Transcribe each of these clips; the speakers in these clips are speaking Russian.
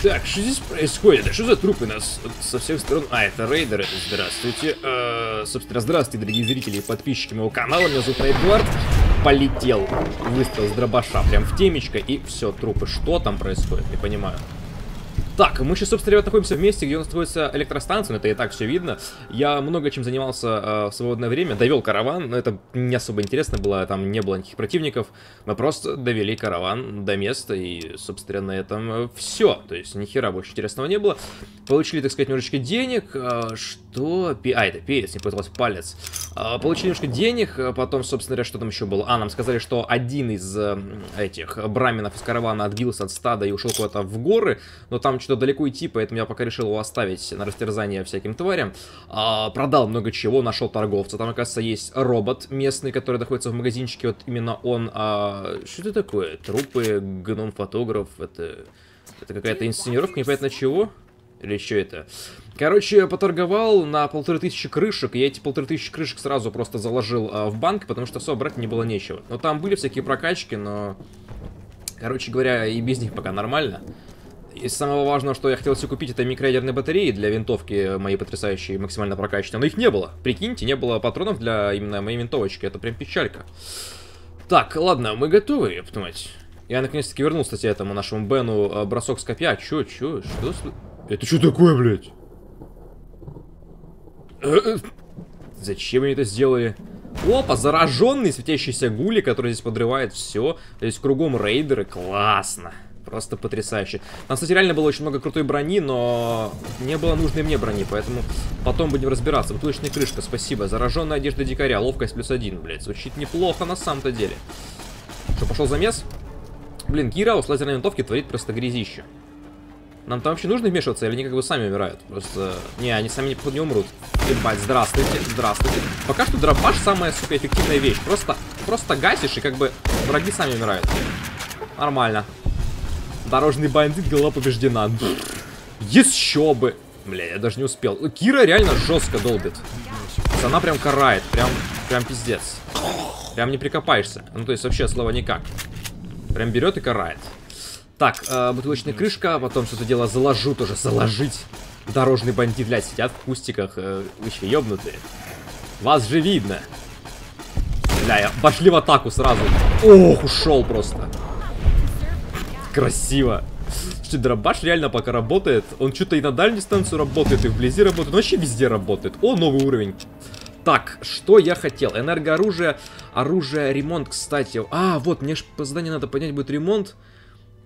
Так, что здесь происходит? А что за трупы нас со всех сторон? А, это рейдеры. Здравствуйте. Э, собственно, здравствуйте, дорогие зрители и подписчики моего канала. Меня зовут Эдвард. Полетел выстрел с дробаша прям в темечко. И все, трупы. Что там происходит? Не понимаю. Так, мы сейчас, собственно, находимся в месте, где у нас находится электростанция, но это и так все видно. Я много чем занимался э, в свободное время, довел караван, но это не особо интересно было, там не было никаких противников. Мы просто довели караван до места, и, собственно, на этом э, все. То есть, ни хера больше интересного не было. Получили, так сказать, немножечко денег. Э, что? Пи... А, это перец, не пыталась палец. Э, получили немножко денег, а потом, собственно говоря, что там еще было? А, нам сказали, что один из э, этих браменов из каравана отбился от стада и ушел куда-то в горы, но там что далеко идти, поэтому я пока решил его оставить на растерзание всяким тварям. А, продал много чего, нашел торговца. Там, оказывается, есть робот местный, который находится в магазинчике. Вот именно он... А, что это такое? Трупы, гном-фотограф, это... Это какая-то инсценировка, непонятно чего? Или что это? Короче, поторговал на полторы тысячи крышек, и я эти полторы тысячи крышек сразу просто заложил а, в банк, потому что все, брать не было нечего. Но там были всякие прокачки, но... Короче говоря, и без них пока нормально. Из самого важного, что я хотел себе купить, это микроядерные батареи для винтовки моей потрясающей, максимально прокачанной. Но их не было. Прикиньте, не было патронов для именно моей винтовочки. Это прям печалька. Так, ладно, мы готовы, я понимать. Я наконец-таки вернулся, кстати, этому нашему Бену э, бросок с копья. Чё, чё, что? Это что такое, блядь? Зачем они это сделали? Опа, зараженный светящийся гули, который здесь подрывает все. То есть кругом рейдеры. Классно. Просто потрясающе. Там, кстати, реально было очень много крутой брони, но не было нужной мне брони, поэтому потом будем разбираться. Бутылочная крышка, спасибо. Зараженная одежда дикаря, ловкость плюс один, блядь. Звучит неплохо на самом-то деле. Что, пошел замес? Блин, Кира с лазерной винтовки творит просто грязище. Нам там вообще нужно вмешиваться, или они как бы сами умирают? Просто... Не, они сами не, не умрут. Ебать, здравствуйте, здравствуйте. Пока что дробаш самая, сука, эффективная вещь. Просто, просто гасишь, и как бы враги сами умирают. Нормально. Дорожный бандит, голова побеждена. Еще бы. Бля, я даже не успел. Кира реально жестко долбит. Она прям карает. Прям, прям пиздец. Прям не прикопаешься. Ну, то есть вообще слова никак. Прям берет и карает. Так, э, бутылочная крышка, потом все это дело заложу тоже, заложить. Дорожный бандит, блядь, сидят в кустиках, э, вы еще ебнутые. Вас же видно. Бля, пошли в атаку сразу. Ох, ушел просто. Красиво. Что, дробаш реально пока работает. Он что-то и на дальнюю дистанцию работает, и вблизи работает. Он вообще везде работает. О, новый уровень. Так, что я хотел? Энергооружие, оружие, ремонт, кстати. А, вот, мне же по заданию надо поднять будет ремонт.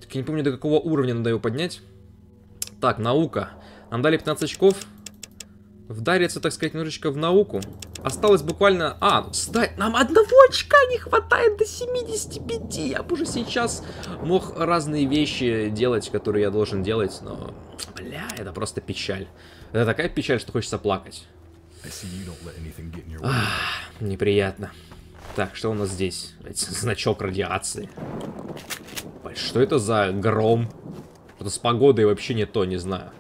Так я не помню, до какого уровня надо его поднять. Так, наука. Нам дали 15 очков. Вдариться, так сказать, немножечко в науку. Осталось буквально... А, кстати, нам одного очка не хватает до 75. Я бы уже сейчас мог разные вещи делать, которые я должен делать, но... Бля, это просто печаль. Это такая печаль, что хочется плакать. Ах, неприятно. Так, что у нас здесь? Значок радиации. Что это за гром? Что-то с погодой вообще не то, не знаю.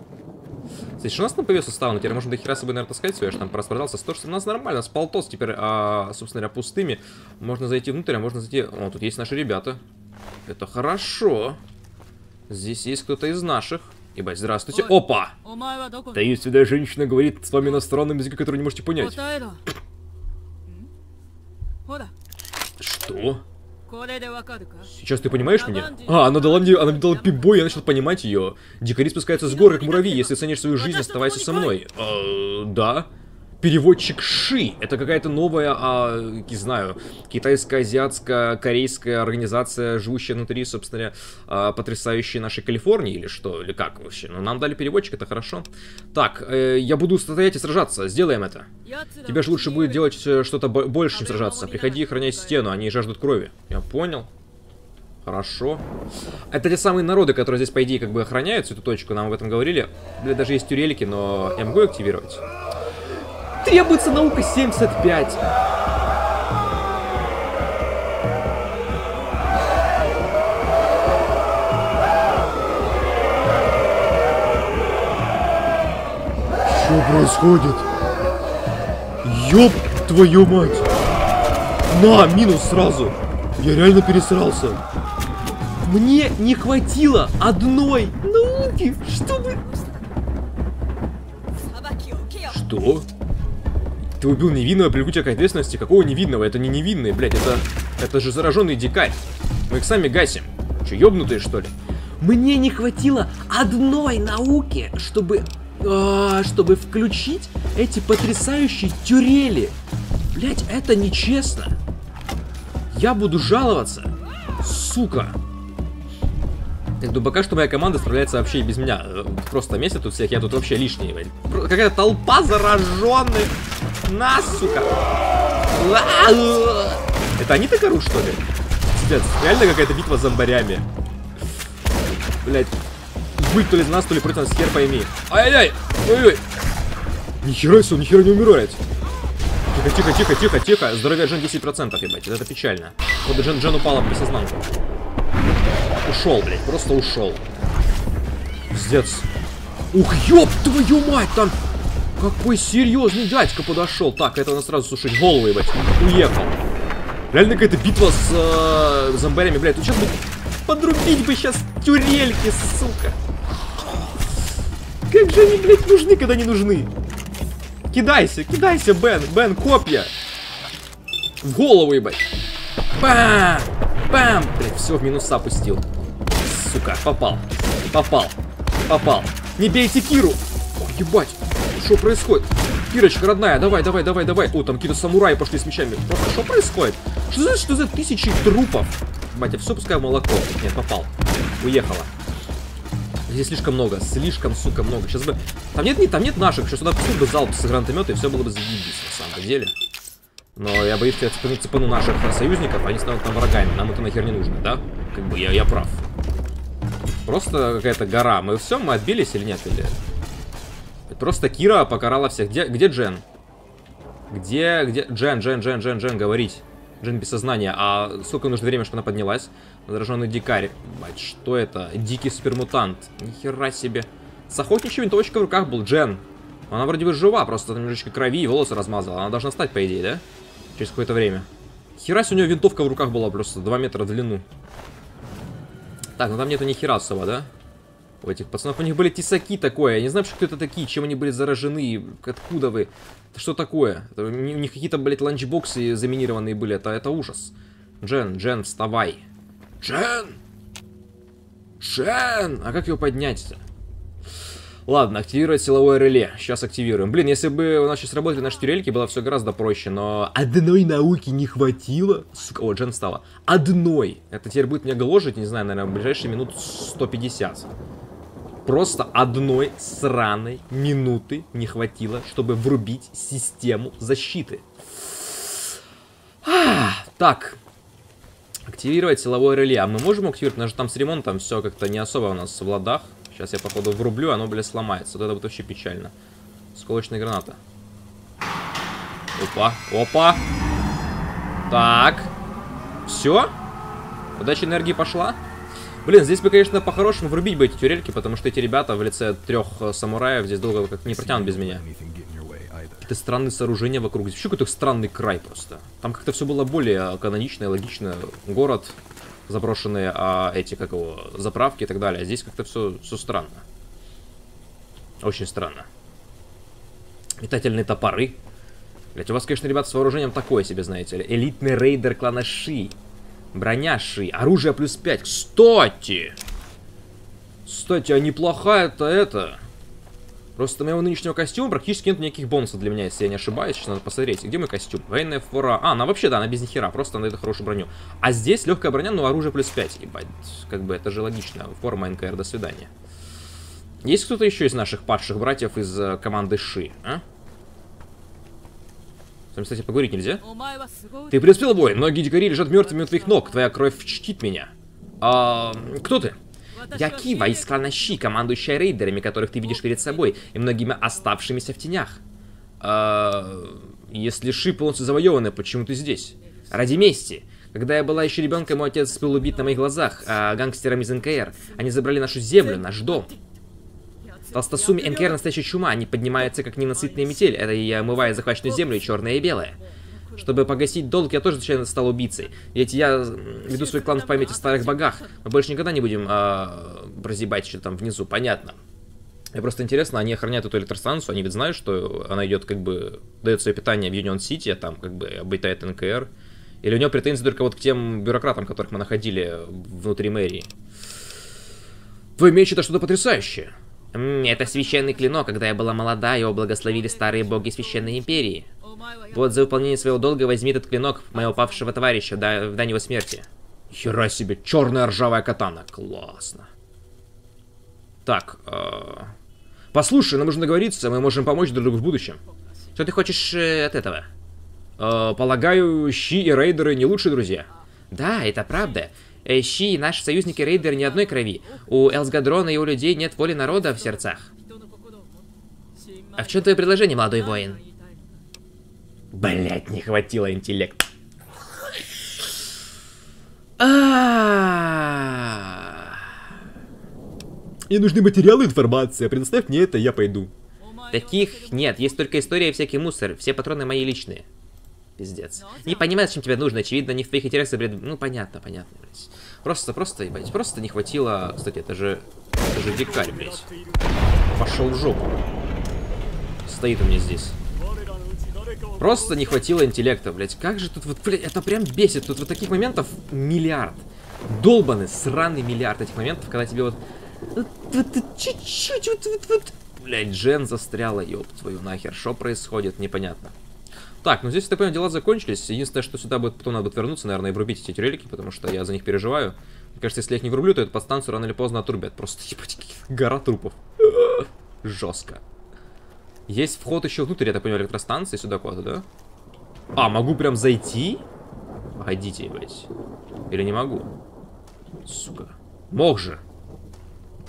Кстати, что у нас там повес устава? Ну, теперь можно до хера собой, наверное, таскать все. Я же там проспродался. 160 у нас нормально. С полтос теперь, а, собственно говоря, пустыми. Можно зайти внутрь, а можно зайти... О, тут есть наши ребята. Это хорошо. Здесь есть кто-то из наших. Ебать, здравствуйте. Опа! Таинственная женщина говорит с вами на странном языке, который не можете понять. Что? Сейчас ты понимаешь меня? А, она дала мне, она мне дала пибой, я начал понимать ее. Дикари спускаются с гор, как муравьи. Если ценишь свою жизнь, оставайся со мной. Э, да. Переводчик Ши. Это какая-то новая, а, не знаю, китайская, азиатская, корейская организация, живущая внутри, собственно, а, потрясающей нашей Калифорнии, или что, или как вообще. Но ну, нам дали переводчик, это хорошо. Так, э, я буду стоять и сражаться, сделаем это. Тебе же лучше будет делать что-то больше, чем сражаться. Приходи и охраняй стену, они жаждут крови. Я понял. Хорошо. Это те самые народы, которые здесь, по идее, как бы охраняют эту точку, нам об этом говорили. Бля, даже есть тюрелики, но я могу активировать? Требуется наука 75. Что происходит? Ёб твою мать! На, минус сразу! Я реально пересрался. Мне не хватило одной науки, чтобы... Что? Ты убил невинного, привлеку тебя к ответственности. Какого невинного? Это не невинный, блядь, это... Это же зараженный дикарь. Мы их сами гасим. Че, ёбнутые, что ли? Мне не хватило одной науки, чтобы... а, чтобы включить эти потрясающие тюрели. Блять, это нечестно. Я буду жаловаться. Сука. Так думаю, пока что моя команда справляется вообще и без меня. Э, Просто месяц тут всех, я тут вообще лишний. Какая-то толпа зараженных. На, сука. Это они так орут, что ли? Пиздец, реально какая-то битва с зомбарями. Блять. Вы то ли за нас, то ли против нас, хер пойми. Ай-яй! Ой-ой! Нихера себе, он нихера не умирает. Тихо, тихо, тихо, тихо, тихо. Здоровье Джен 10%, ебать. Это печально. Вот Джен, Джен упала без сознанку. Ушел, блядь, просто ушел. Пиздец. Ух, ёб твою мать, там какой серьезный дядька подошел. Так, это надо сразу сушить голову, ебать. Уехал. Реально какая-то битва с э, зомбарями, блядь. Тут сейчас бы подрубить бы сейчас тюрельки, сука. Как же они, блядь, нужны, когда не нужны? Кидайся, кидайся, Бен, Бен, копья. В голову, ебать. Бам! Бам! Блядь, все в минуса опустил. Сука, попал. Попал. Попал. Не бейте Киру! Ой, ебать. Что происходит? Кирочка, родная, давай, давай, давай, давай. О, там какие-то самураи пошли с мечами. Просто что происходит? Что за, что за тысячи трупов? Батя, все пускай молоко. Нет, попал. Уехала. Здесь слишком много, слишком, сука, много. Сейчас бы... Там нет, нет, там нет наших. Сейчас сюда пустил бы залп с гранатомета, и все было бы заебись, на самом деле. Но я боюсь, что я цепану, цепану наших союзников, они станут нам врагами. Нам это нахер не нужно, да? Как бы я, я прав. Просто какая-то гора. Мы все, мы отбились или нет? Или... Просто Кира покарала всех. Где, где Джен? Где, где... Джен, Джен, Джен, Джен, Джен, говорить. Джен без сознания. А сколько нужно время, чтобы она поднялась? Зараженный дикарь. Бать, что это? Дикий супермутант. Нихера себе. С охотничьей винтовочкой в руках был Джен. Она вроде бы жива, просто там немножечко крови и волосы размазала. Она должна стать, по идее, да? Через какое-то время. Хера себе у нее винтовка в руках была просто 2 метра в длину. Так, ну там нету ни хера особо, да? У этих пацанов у них были тесаки такое. Я не знаю, вообще, кто это такие, чем они были заражены, откуда вы. Что такое? Это у них какие-то, блядь, ланчбоксы заминированные были. Это, это ужас. Джен, Джен, вставай. Джен! Джен! А как его поднять-то? Ладно, активировать силовое реле. Сейчас активируем. Блин, если бы у нас сейчас работали наши тюрельки, было все гораздо проще, но одной науки не хватило. Сука, о, Джен встала. Одной. Это теперь будет меня гложить, не знаю, наверное, в ближайшие минут 150. Просто одной сраной минуты не хватило, чтобы врубить систему защиты. Так. Активировать силовое реле. А мы можем активировать? Потому что там с ремонтом все как-то не особо у нас в ладах. Сейчас я, походу, врублю, оно, блядь, сломается. Вот это будет вообще печально. Сколочная граната. Опа, опа. Так. Все? Подача энергии пошла? Блин, здесь бы, конечно, по-хорошему врубить бы эти тюрельки, потому что эти ребята в лице трех э, самураев здесь долго как не протянут без меня. Какие-то странные сооружения вокруг. Здесь какой-то странный край просто. Там как-то все было более канонично и логично. Город, заброшенные а, эти, как его, заправки и так далее. А здесь как-то все, все странно. Очень странно. Метательные топоры. Блять, у вас, конечно, ребята, с вооружением такое себе, знаете ли. Элитный рейдер клана Ши. Броня Ши. Оружие плюс 5. Кстати! Кстати, а неплохая-то это... Просто моего нынешнего костюма практически нет никаких бонусов для меня, если я не ошибаюсь. Сейчас надо посмотреть. Где мой костюм? Военная фора. А, она вообще, да, она без нихера. Просто она дает хорошую броню. А здесь легкая броня, но оружие плюс 5. Ебать, как бы это же логично. Форма НКР, до свидания. Есть кто-то еще из наших падших братьев из э, команды Ши, а? С вами, кстати, поговорить нельзя? Ты преуспел, бой. Многие дикари лежат мертвыми у твоих ног. Твоя кровь чтит меня. А, кто ты? Я Кива из клана Щи, командующая рейдерами, которых ты видишь перед собой, и многими оставшимися в тенях. А, если Ши полностью завоеваны, почему ты здесь? Ради мести. Когда я была еще ребенком, мой отец был убит на моих глазах, а гангстерами из НКР. Они забрали нашу землю, наш дом. Толстосуми НКР настоящая чума, они поднимаются как ненасытная метель, это и омывает захваченную землю, и черное и белое. Чтобы погасить долг, я тоже случайно стал убийцей. Ведь я веду свой клан в память о старых богах. Мы больше никогда не будем а, прозябать что там внизу, понятно. Мне просто интересно, они охраняют эту электростанцию, они ведь знают, что она идет как бы, дает свое питание в Юнион Сити, а там как бы обитает НКР. Или у него претензии только вот к тем бюрократам, которых мы находили внутри мэрии. Твой меч это что-то потрясающее. Это священный клинок, когда я была молода, его благословили старые боги священной империи. Вот за выполнение своего долга возьми этот клинок моего павшего товарища в дань его смерти. Хера себе, черная ржавая катана. Классно. Так, э... послушай, нам нужно договориться, мы можем помочь друг другу в будущем. Что ты хочешь э, от этого? Э, полагаю, щи и рейдеры не лучшие друзья. Да, это правда. Э, щи и наши союзники рейдеры не одной крови. У Элсгадрона и у людей нет воли народа в сердцах. А в чем твое предложение, молодой воин? Блять, не хватило интеллекта. Мне нужны материалы и информация. Предоставь мне это, я пойду. Таких нет, есть только история и всякий мусор. Все патроны мои личные. Пиздец. Не понимаю, зачем тебе нужно. Очевидно, не в твоих интересах, блядь. Ну, понятно, понятно, блядь. Просто, просто, ебать. Просто не хватило... Кстати, это же... Это же дикарь, блядь. Пошел в жопу. Стоит у меня здесь. Просто не хватило интеллекта, блядь. Как же тут вот, блядь, это прям бесит. Тут вот таких моментов миллиард. Долбанный, сраный миллиард этих моментов, когда тебе вот... Вот, вот чуть-чуть, вот, вот, вот. Блядь, Джен застряла, ёб твою нахер. Что происходит, непонятно. Так, ну здесь, я понял, дела закончились. Единственное, что сюда будет, потом надо будет вернуться, наверное, и врубить эти релики, потому что я за них переживаю. Мне кажется, если я их не врублю, то эту подстанцию рано или поздно отрубят. Просто, ебать, гора трупов. Жестко. Есть вход еще внутрь, я так понимаю, электростанции сюда куда-то, да? А, могу прям зайти? Погодите, блядь. Или не могу? Сука. Мог же.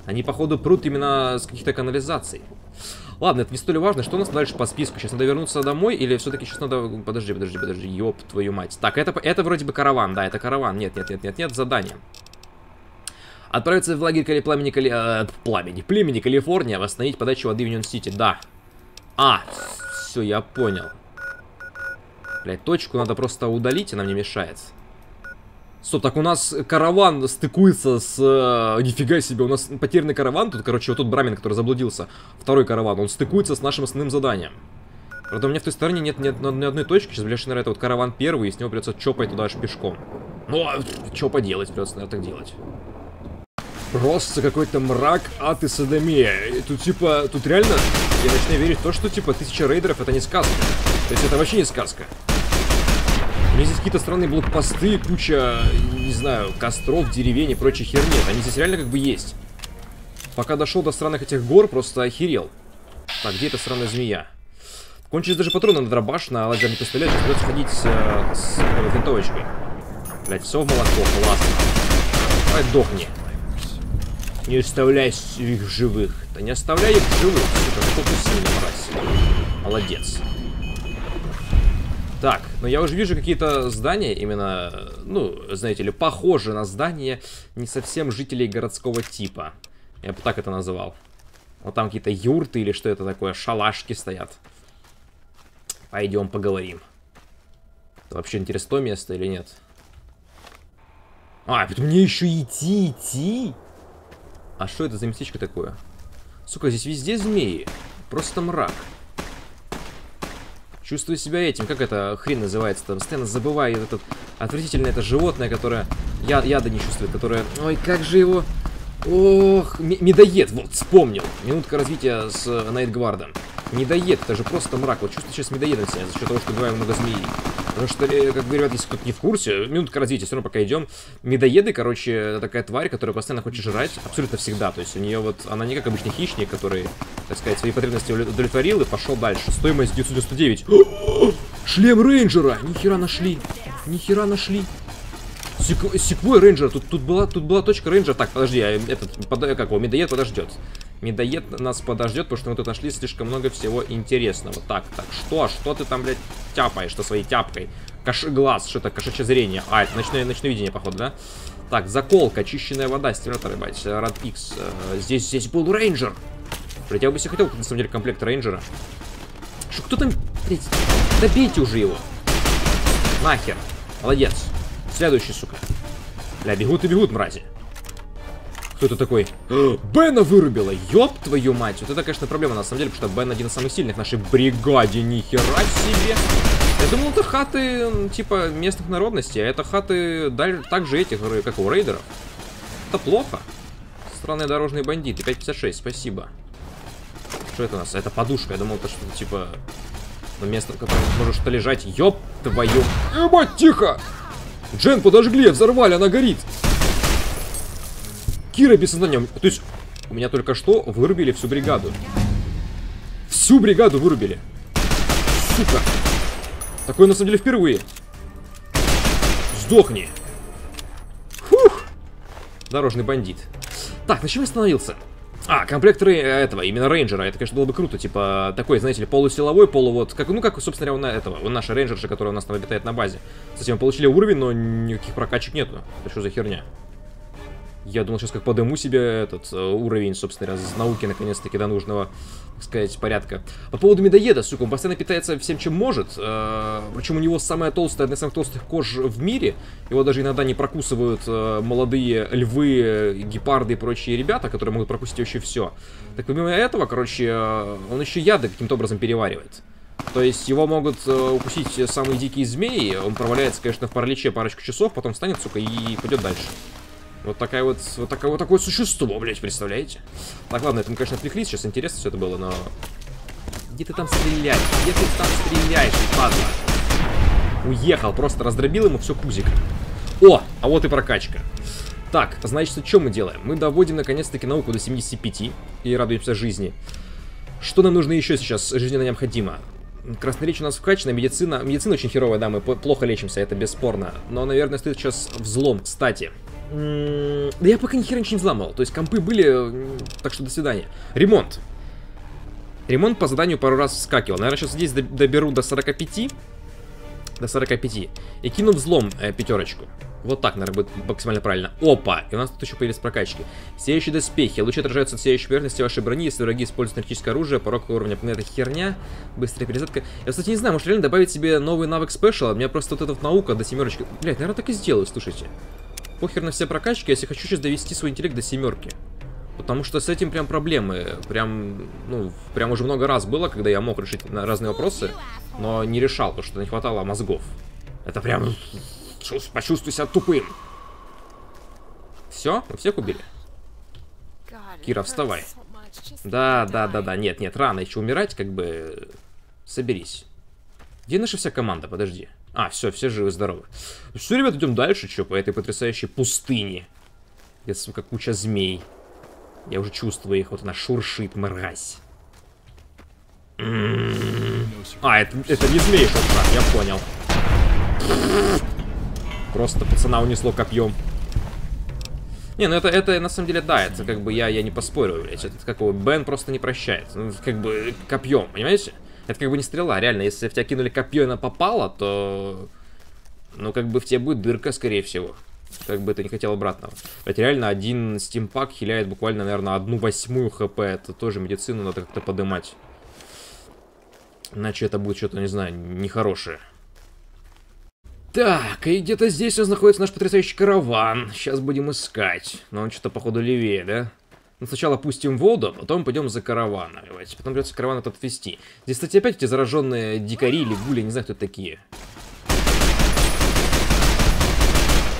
Они, походу, прут именно с каких-то канализаций. Ладно, это не столь важно. Что у нас дальше по списку? Сейчас надо вернуться домой или все-таки сейчас надо... Подожди, подожди, подожди. Ёб твою мать. Так, это, это вроде бы караван. Да, это караван. Нет, нет, нет, нет, нет. Задание. Отправиться в лагерь Кали... Пламени, Кали... Э, пламени. Племени Калифорния. Восстановить подачу воды в Юнион-Сити. Да. А, все, я понял. Блять, точку надо просто удалить, она мне мешает. Стоп, так у нас караван стыкуется с... Э, нифига себе, у нас потерянный караван. Тут, короче, вот тот брамин, который заблудился. Второй караван. Он стыкуется с нашим основным заданием. Правда, у меня в той стороне нет ни, ни одной точки. Сейчас, блядь, наверное, это вот караван первый, и с него придется чопать туда аж пешком. Ну, а что поделать, придется, наверное, так делать. Просто какой-то мрак, ад и садомия. Тут, типа, тут реально я начинаю верить в то, что, типа, тысяча рейдеров это не сказка. То есть это вообще не сказка. Меня здесь какие-то странные блокпосты, куча, не знаю, костров, деревень и прочей херни. Они здесь реально как бы есть. Пока дошел до странных этих гор, просто охерел. Так, где эта странная змея? Кончились даже патроны на дробаш, на лазерный пистолет. Придется ходить э, с э, винтовочкой. Блять, все в молоко, классно. Давай дохни. Не оставляй их живых. Да не оставляй их живых, сука, что ты сильно, мразь. Молодец. Так, но я уже вижу какие-то здания именно, ну, знаете ли, похожие на здания не совсем жителей городского типа. Я бы так это называл. Вот там какие-то юрты или что это такое, шалашки стоят. Пойдем поговорим. Это вообще интересно то место или нет? А, мне еще идти, идти? А что это за местечко такое? Сука, здесь везде змеи. Просто мрак. Чувствую себя этим, как это хрень называется там, постоянно забываю этот отвратительное это животное, которое яд, яда не чувствует, которое... Ой, как же его... Ох, медоед, вот, вспомнил. Минутка развития с Nightguard ом. Медоед, это же просто мрак. Вот чувствую сейчас медоедом себя за счет того, что убиваю много змей. Потому что, э, как бы, ребят, если кто-то не в курсе, минутка развития, все равно пока идем. Медоеды, короче, такая тварь, которая постоянно хочет жрать абсолютно всегда. То есть у нее вот, она не как обычный хищник, который, так сказать, свои потребности удовлетворил и пошел дальше. Стоимость 999. Шлем рейнджера! Нихера нашли! Нихера нашли! Сек секвойя рейнджера, тут, тут, была, тут была точка рейнджера. Так, подожди, а этот, под, как его, медоед подождет. Медоед нас подождет, потому что мы тут нашли слишком много всего интересного. Так, так, что? Что ты там, блядь, тяпаешь-то своей тяпкой? Каш глаз, что это кошачье зрение? А, это ночное, ночное видение, походу, да? Так, заколка, очищенная вода, стимулятор, ебать, Рад X. Э, здесь, здесь был рейнджер. Блядь, я бы себе хотел, на самом деле, комплект рейнджера. Что, кто там, блядь, добейте уже его. Нахер. Молодец. Следующий, сука. Бля, бегут и бегут, мрази. Кто это такой? Бена вырубила! Ёб твою мать! Вот это, конечно, проблема на самом деле, потому что Бен один из самых сильных в нашей бригаде. Нихера себе! Я думал, это хаты, типа, местных народностей, а это хаты также этих, как у рейдеров. Это плохо. Странные дорожные бандиты. 5.56, спасибо. Что это у нас? Это подушка. Я думал, это что-то типа... Место, в котором может что лежать. Ёб твою... Ебать, тихо! Джен, подожгли, взорвали, она горит. Кира без сознания. То есть, у меня только что вырубили всю бригаду. Всю бригаду вырубили. Сука. Такое на самом деле впервые. Сдохни. Фух. Дорожный бандит. Так, на чем я остановился? А, комплект рей этого, именно рейнджера, это, конечно, было бы круто, типа, такой, знаете ли, полусиловой, полу вот, как, ну, как, собственно говоря, у этого, у нашей рейнджерши, которая у нас там обитает на базе. Кстати, мы получили уровень, но никаких прокачек нету. Это что за херня? Я думал, сейчас как подыму себе этот э, уровень, собственно, из науки, наконец-таки, до нужного, так сказать, порядка. По поводу медоеда, сука, он постоянно питается всем, чем может. Э, причем у него самая толстая, одна из самых толстых кож в мире. Его даже иногда не прокусывают э, молодые львы, гепарды и прочие ребята, которые могут прокусить вообще все. Так помимо этого, короче, э, он еще яды каким-то образом переваривает. То есть его могут э, укусить самые дикие змеи, он проваляется, конечно, в параличе парочку часов, потом встанет, сука, и пойдет дальше. Вот такая вот, вот такое вот такое существо, блять, представляете? Так, ладно, это мы, конечно, отвлеклись, сейчас интересно все это было, но... Где ты там стреляешь? Где ты там стреляешь, падла? Уехал, просто раздробил ему все пузик. О, а вот и прокачка. Так, значит, что мы делаем? Мы доводим, наконец-таки, науку до 75 и радуемся жизни. Что нам нужно еще сейчас жизненно необходимо? Красноречие у нас вкачана, медицина... Медицина очень херовая, да, мы плохо лечимся, это бесспорно. Но, наверное, стоит сейчас взлом, кстати. Да я пока ни хера ничего не взламывал. То есть компы были, так что до свидания. Ремонт. Ремонт по заданию пару раз вскакивал. Наверное, сейчас здесь доберу до 45. До 45. И кину взлом э, пятерочку. Вот так, наверное, будет максимально правильно. Опа! И у нас тут еще появились прокачки. Сияющие доспехи. Лучи отражаются от сияющей поверхности вашей брони, если враги используют энергетическое оружие, порог уровня. Это херня. Быстрая перезарядка. Я, кстати, не знаю, может реально добавить себе новый навык спешл. У меня просто вот эта вот наука до семерочки. Блять, наверное, так и сделаю, слушайте. Похер на все прокачки, если хочу сейчас довести свой интеллект до семерки. Потому что с этим прям проблемы. Прям, ну, прям уже много раз было, когда я мог решить на разные вопросы, но не решал, потому что не хватало мозгов. Это прям... Почувствуй себя тупым. Все? Мы всех убили? Кира, вставай. Да, да, да, да. Нет, нет, рано еще умирать, как бы... Соберись. Где наша вся команда? Подожди. А, все, все живы-здоровы. Все, ребят, идем дальше, что, по этой потрясающей пустыне. Где, сука, куча змей. Я уже чувствую их, вот она шуршит, мразь. А, это, это не змей шуршат, я понял. Просто пацана унесло копьем. Не, ну это, это на самом деле, да, это как бы я, я не поспорю, блядь. Это как бы Бен просто не прощает. Ну, как бы копьем, понимаете? Это как бы не стрела, реально. Если в тебя кинули копье она попала, то... Ну, как бы в тебе будет дырка, скорее всего. Как бы ты не хотел обратного. Это реально один стимпак хиляет буквально, наверное, одну восьмую хп. Это тоже медицину надо как-то подымать. Иначе это будет что-то, не знаю, нехорошее. Так, и где-то здесь у нас находится наш потрясающий караван. Сейчас будем искать. Но он что-то, походу, левее, да? Ну, сначала пустим воду, а потом пойдем за караваном. Давайте. Потом придется караван этот вести. Здесь, кстати, опять эти зараженные дикари или гули, не знаю, кто это такие.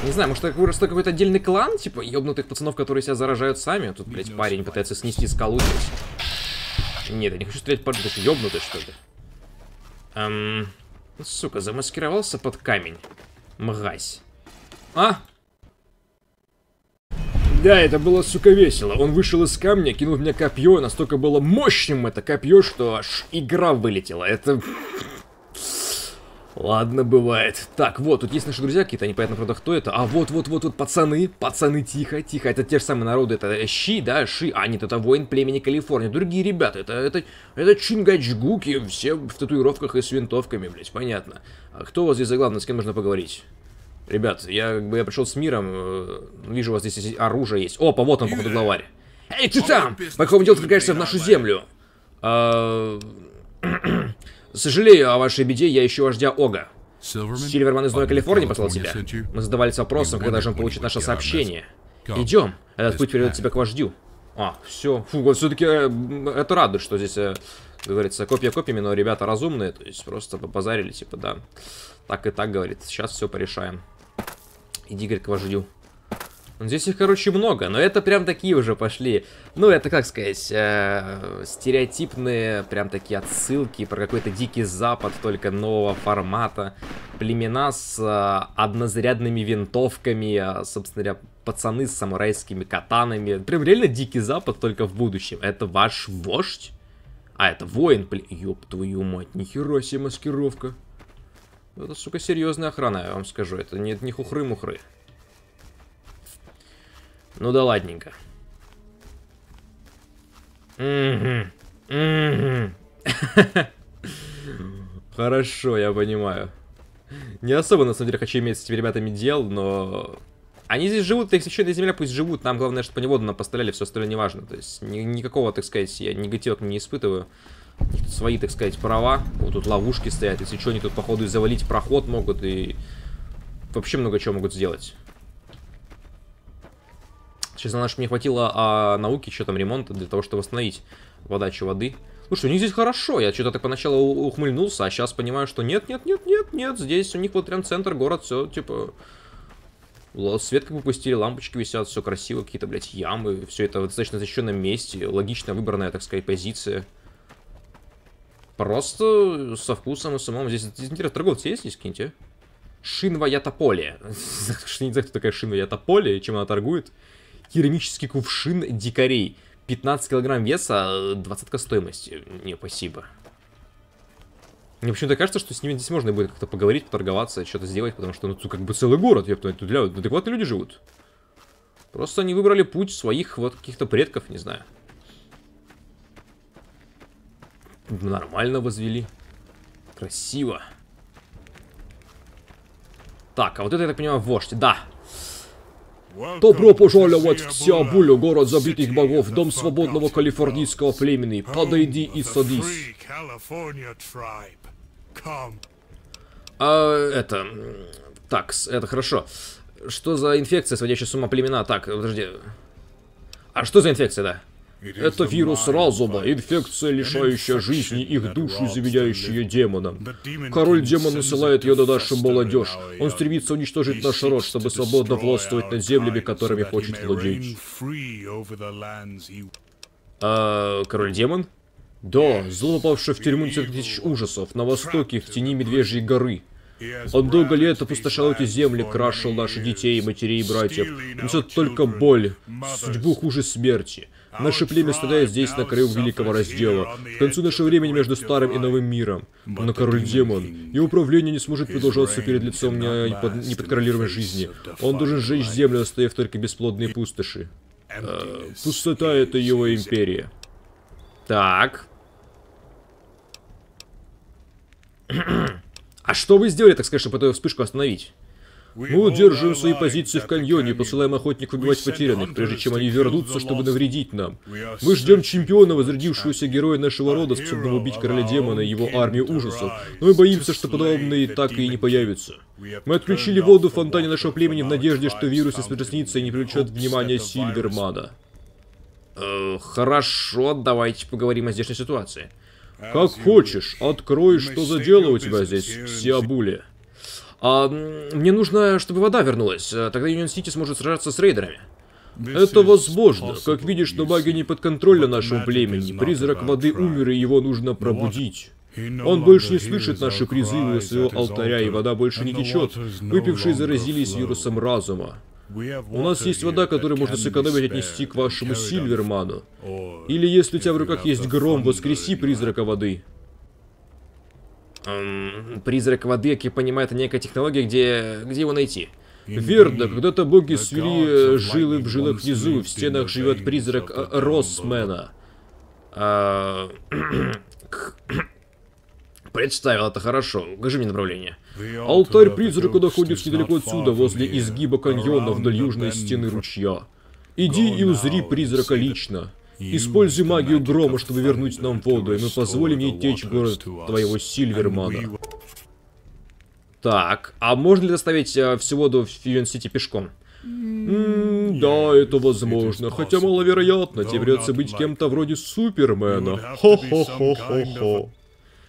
Не знаю, может, это просто какой-то отдельный клан, типа, ёбнутых пацанов, которые себя заражают сами. Тут, блядь, парень пытается снести скалу здесь. Нет, я не хочу стрелять по... Ты ёбнутый, что ли? Эм... Сука, замаскировался под камень. Мразь. А, да, это было, сука, весело. Он вышел из камня, кинул меня копье, настолько было мощным это копье, что аж игра вылетела. Это... Ладно, бывает. Так, вот, тут есть наши друзья какие-то, непонятно, правда, кто это. А вот, вот, вот, вот, пацаны, пацаны, тихо, тихо. Это те же самые народы, это Щи, да, Ши. А, нет, это воин племени Калифорния. Другие ребята, это, это, это Чингачгуки, все в татуировках и с винтовками, блять, понятно. А кто у вас здесь за главный, с кем нужно поговорить? Ребят, я как бы я пришел с миром, э, вижу, у вас здесь оружие есть. Опа, вот он, походу, главарь. Эй, ты там! По какому делу вторгаешься в нашу землю? А... Сожалею о вашей беде, я ищу вождя Ога. Сильверман из Новой Калифорнии послал тебя. Мы задавались вопросом, когда же он получит наше сообщение. Идем. Этот путь приведет тебя к вождю. А, все. Фу, вот все-таки э, это радует, что здесь, э, как говорится, копия копиями, но ребята разумные, то есть просто побазарили, типа, да. Так и так, говорит, сейчас все порешаем. Иди, говорит, к вождю. Здесь их, короче, много, но это прям такие уже пошли. Ну, это, как сказать, э, стереотипные прям такие отсылки про какой-то дикий запад, только нового формата. Племена с э, однозарядными винтовками, э, собственно говоря, пацаны с самурайскими катанами. Прям реально дикий запад, только в будущем. Это ваш вождь? А, это воин, блин. Ёб твою мать, нихера себе маскировка. Это, сука, серьезная охрана, я вам скажу. Это не, не хухры-мухры. Ну да ладненько. Хорошо, я понимаю. Не особо, на самом деле, хочу иметь с этими ребятами дел, но... Они здесь живут, их священная земля пусть живут. Нам главное, чтобы они воду нам поставляли, все остальное не важно. То есть ни, никакого, так сказать, я негатива не испытываю. Свои, так сказать, права. Вот тут ловушки стоят. Если что, они тут, походу, и завалить проход могут, и вообще много чего могут сделать. Сейчас на чтобы не хватило а, науки, что там, ремонта, для того, чтобы восстановить подачу воды. Что, у них здесь хорошо. Я что-то так поначалу ухмыльнулся, а сейчас понимаю, что нет, нет, нет, нет, нет. Здесь у них вот прям центр, город, все, типа... Свет как бы пустили, лампочки висят, все красиво, какие-то, блядь, ямы. Все это в достаточно защищенном месте. Логично выбранная, так сказать, позиция. Просто со вкусом и с умом. Здесь, здесь интересно, торговцы есть здесь какие-нибудь, а? Шинва Ятополе. Не знаю, кто такая Шинва Ятополе и чем она торгует керамический кувшин дикарей. 15 килограмм веса, 20 стоимости. Не, спасибо. Мне почему-то кажется, что с ними здесь можно будет как-то поговорить, поторговаться, что-то сделать, потому что, ну, тут как бы целый город, я тут для адекватные люди живут. Просто они выбрали путь своих вот каких-то предков, не знаю. Нормально возвели. Красиво. Так, а вот это, я так понимаю, вождь. Да, Добро пожаловать в Сиабулю, город забитых богов, дом свободного калифорнийского племени. Подойди и садись. А, это... Так, это хорошо. Что за инфекция, сводящая с ума племена? Так, подожди. А что за инфекция, да? Это вирус разума, инфекция, лишающая жизни их душу, заведяющая демоном. Король демон насылает ее на нашу молодежь. Он стремится уничтожить наш род, чтобы свободно властвовать над землями, которыми хочет владеть. А, король демон? Да, зло попавшее в тюрьму тысяч ужасов, на востоке, в тени Медвежьей горы. Он долго лет опустошал эти земли, крашил наших детей, матерей и братьев. Несет только боль, судьбу хуже смерти. Наше племя страдает здесь, на краю великого раздела, в концу нашего времени между старым и новым миром. Но король-демон, его управление не сможет продолжаться перед лицом неподконтролируемой жизни. Он должен сжечь землю, оставив только бесплодные пустоши. Э, пустота — это его империя. Так. А что вы сделали, так сказать, чтобы эту вспышку остановить? Мы удерживаем свои позиции в каньоне и посылаем охотников убивать потерянных, прежде чем они вернутся, чтобы навредить нам. Мы ждем чемпиона, возродившегося героя нашего рода, способного убить короля демона и его армию ужасов, но мы боимся, что подобные так и не появятся. Мы отключили воду в фонтане нашего племени в надежде, что вирус из и не привлечет внимание Сильвермана. Э, хорошо, давайте поговорим о здешней ситуации. Как хочешь, открой, что за дело у тебя здесь, Сиабуле. А, мне нужно, чтобы вода вернулась. Э, тогда Юнион Сити сможет сражаться с рейдерами. Это возможно. Как видишь, но магия не подконтрольна нашему племени. Призрак воды умер, и его нужно пробудить. Он больше не слышит наши призывы своего алтаря, и вода больше не течет. Выпившие заразились вирусом разума. У нас есть вода, которую можно сэкономить отнести к вашему Сильверману. Или если у тебя в руках есть гром, воскреси призрака воды. Эм, призрак воды, как я понимаю, это некая технология, где, где его найти. Верно, когда-то боги свели жилы в жилах внизу, в стенах живет призрак э, Росмена. А... Представил, это хорошо. Укажи мне направление. Алтарь призрака находится недалеко отсюда, возле изгиба каньона вдоль южной стены ручья. Иди и узри призрака лично. Используй магию грома, чтобы вернуть нам воду, и мы позволим ей течь в город твоего Сильвермана. Так, а можно ли доставить э, всю воду в Юнион-Сити пешком? М, Да, это возможно, хотя маловероятно, тебе придется быть кем-то вроде Супермена. Хо-хо-хо-хо-хо.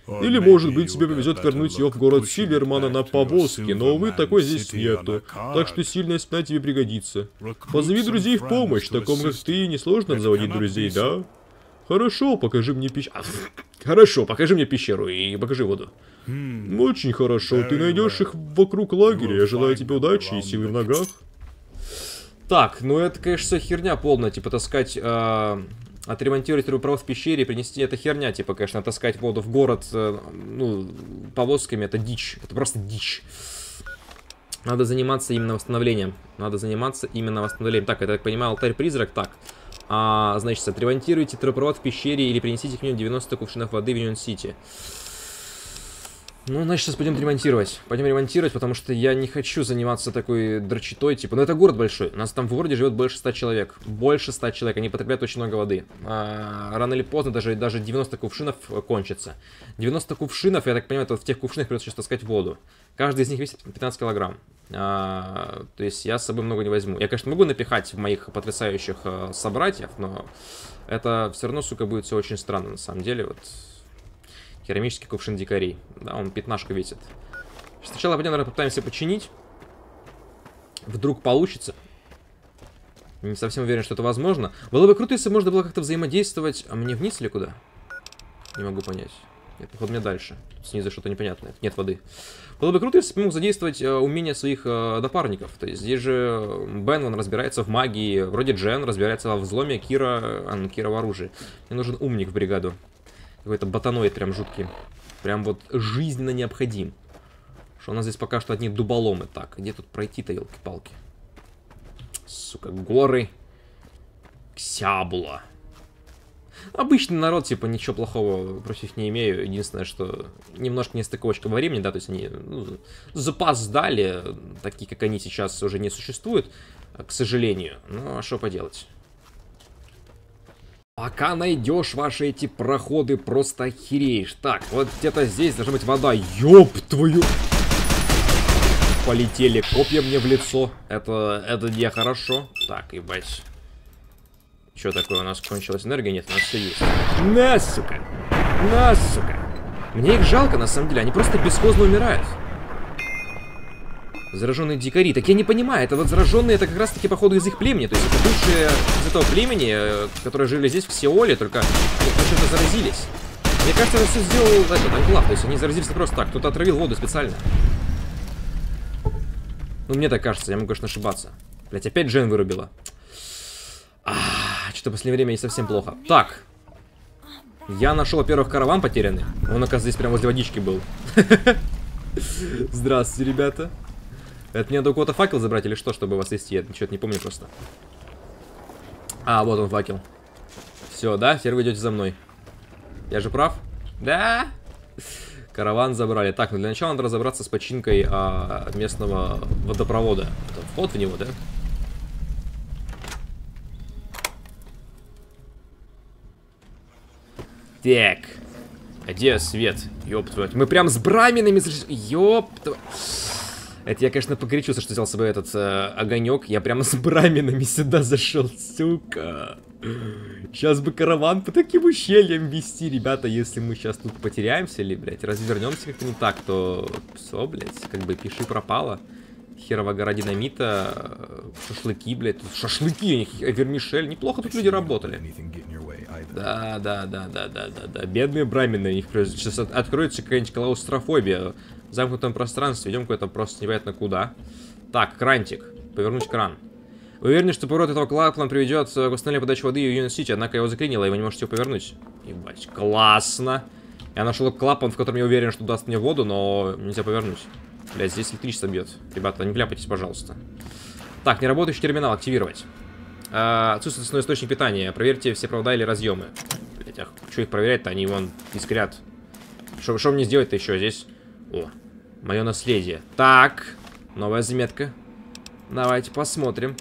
Или, может быть, тебе повезет вернуть ее в город Сильвермана на повозке, но, увы, такой здесь нету. Так что сильная спина тебе пригодится. Позови друзей в помощь, такому как ты несложно заводить друзей, да? Хорошо, покажи мне пещеру. Хорошо, покажи мне пещеру и покажи воду. Очень хорошо, ты найдешь их вокруг лагеря. Я желаю тебе удачи и силы в ногах. Так, ну это, конечно, херня полная, типа таскать, э, отремонтировать трубопровод в пещере и принести это херня, типа, конечно, таскать воду в город, э, ну, повозками, это дичь, это просто дичь. Надо заниматься именно восстановлением, надо заниматься именно восстановлением. Так, это, я так понимаю, алтарь-призрак, так. А, значит, отремонтируйте трубопровод в пещере или принесите к нему 90 кувшинов воды в Юнион-Сити. Ну, значит, сейчас пойдем ремонтировать. Пойдем ремонтировать, потому что я не хочу заниматься такой дрочитой, типа, ну это город большой. У нас там в городе живет больше 100 человек. Больше 100 человек, они потребляют очень много воды. А, рано или поздно даже, даже 90 кувшинов кончится. 90 кувшинов, я так понимаю, это в тех кувшинах придется сейчас таскать воду. Каждый из них весит 15 килограмм. А, то есть я с собой много не возьму. Я, конечно, могу напихать в моих потрясающих а, собратьев, но это все равно, сука, будет все очень странно, на самом деле. Вот Керамический кувшин дикарей. Да, он пятнашку весит. Сначала пойдем, наверное, попытаемся починить. Вдруг получится. Не совсем уверен, что это возможно. Было бы круто, если можно было как-то взаимодействовать. А мне вниз или куда? Не могу понять. Нет, походу мне дальше. Снизу что-то непонятное. Нет воды. Было бы круто, если бы мог задействовать э, умения своих э, напарников. То есть здесь же Бен, он разбирается в магии. Вроде Джен разбирается во взломе. Кира, а, ну, Кира в оружии. Мне нужен умник в бригаду. Какой-то ботаноид прям жуткий. Прям вот жизненно необходим. Что у нас здесь пока что одни дуболомы. Так, где тут пройти-то, елки-палки? Сука, горы. Ксябула. Обычный народ, типа, ничего плохого против не имею. Единственное, что немножко нестыковочка во времени, да, то есть они ну, сдали, такие, как они сейчас, уже не существуют, к сожалению. Ну, а что поделать? Пока найдешь ваши эти проходы, просто охереешь. Так, вот где-то здесь должна быть вода. Ёб твою... Полетели копья мне в лицо. Это, это не хорошо. Так, ебать. Что такое? У нас кончилась энергия? Нет, у нас все есть. На, сука! На, сука! Мне их жалко, на самом деле. Они просто бесхозно умирают. Зараженные дикари. Так я не понимаю, это вот зараженные, это как раз таки походу из их племени. То есть это бывшие из этого племени, э, которые жили здесь в Сеоле, только почему-то заразились. Мне кажется, это все сделал этот анклав. То есть они заразились не просто так. Кто-то отравил воду специально. Ну, мне так кажется, я могу, конечно, ошибаться. Блять, опять Джен вырубила. А, что-то в последнее время не совсем плохо. Так. Я нашел, во-первых, караван потерянный. Он, оказывается, здесь прямо возле водички был. Здравствуйте, ребята. Это мне надо у кого-то факел забрать или что, чтобы вас вести? Я что-то не помню просто. А, вот он факел. Все, да? Теперь вы идете за мной. Я же прав? Да? Караван забрали. Так, ну для начала надо разобраться с починкой а, местного водопровода. Это вход в него, да? Так. Где свет? Ёб твою. Мы прям с браминами... Ёб твою... Это я, конечно, погорячился, что взял с собой этот э, огонек. Я прямо с браминами сюда зашел, сука. Сейчас бы караван по таким ущельям вести, ребята, если мы сейчас тут потеряемся или, блядь, развернемся как-то не так, то все, блядь, как бы пиши пропало. Херова гора динамита, шашлыки, блядь, тут шашлыки, а вермишель, неплохо тут люди работали. Да, да, да, да, да, да, да, бедные брамины, у них сейчас откроется какая-нибудь клаустрофобия замкнутом пространстве, идем куда-то просто непонятно куда. Так, крантик, повернуть кран. Вы уверены, что поворот этого клапана приведет к восстановлению подачи воды в Юнион Сити, однако его заклинило, и вы не можете его повернуть. Ебать, классно. Я нашел клапан, в котором я уверен, что даст мне воду, но нельзя повернуть. Блять, здесь электричество бьет. Ребята, не вляпайтесь, пожалуйста. Так, неработающий терминал активировать. А, отсутствует источник питания. Проверьте все провода или разъемы. Блять, ах, что их проверять-то? Они вон искрят. Что мне сделать-то еще здесь? О, мое наследие. Так, новая заметка. Давайте посмотрим.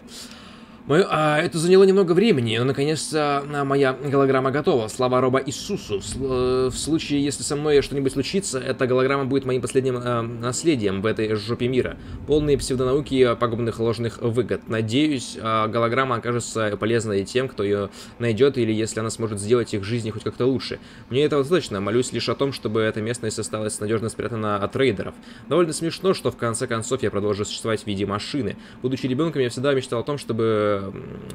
Мою, а, это заняло немного времени, но наконец-то а, моя голограмма готова. Слава Роба Иисусу. В, э, в случае, если со мной что-нибудь случится, эта голограмма будет моим последним э, наследием в этой жопе мира. Полные псевдонауки пагубных ложных выгод. Надеюсь, э, голограмма окажется полезной тем, кто ее найдет, или если она сможет сделать их жизни хоть как-то лучше. Мне этого достаточно. Молюсь лишь о том, чтобы эта местность осталась надежно спрятана от рейдеров. Довольно смешно, что в конце концов я продолжу существовать в виде машины. Будучи ребенком, я всегда мечтал о том, чтобы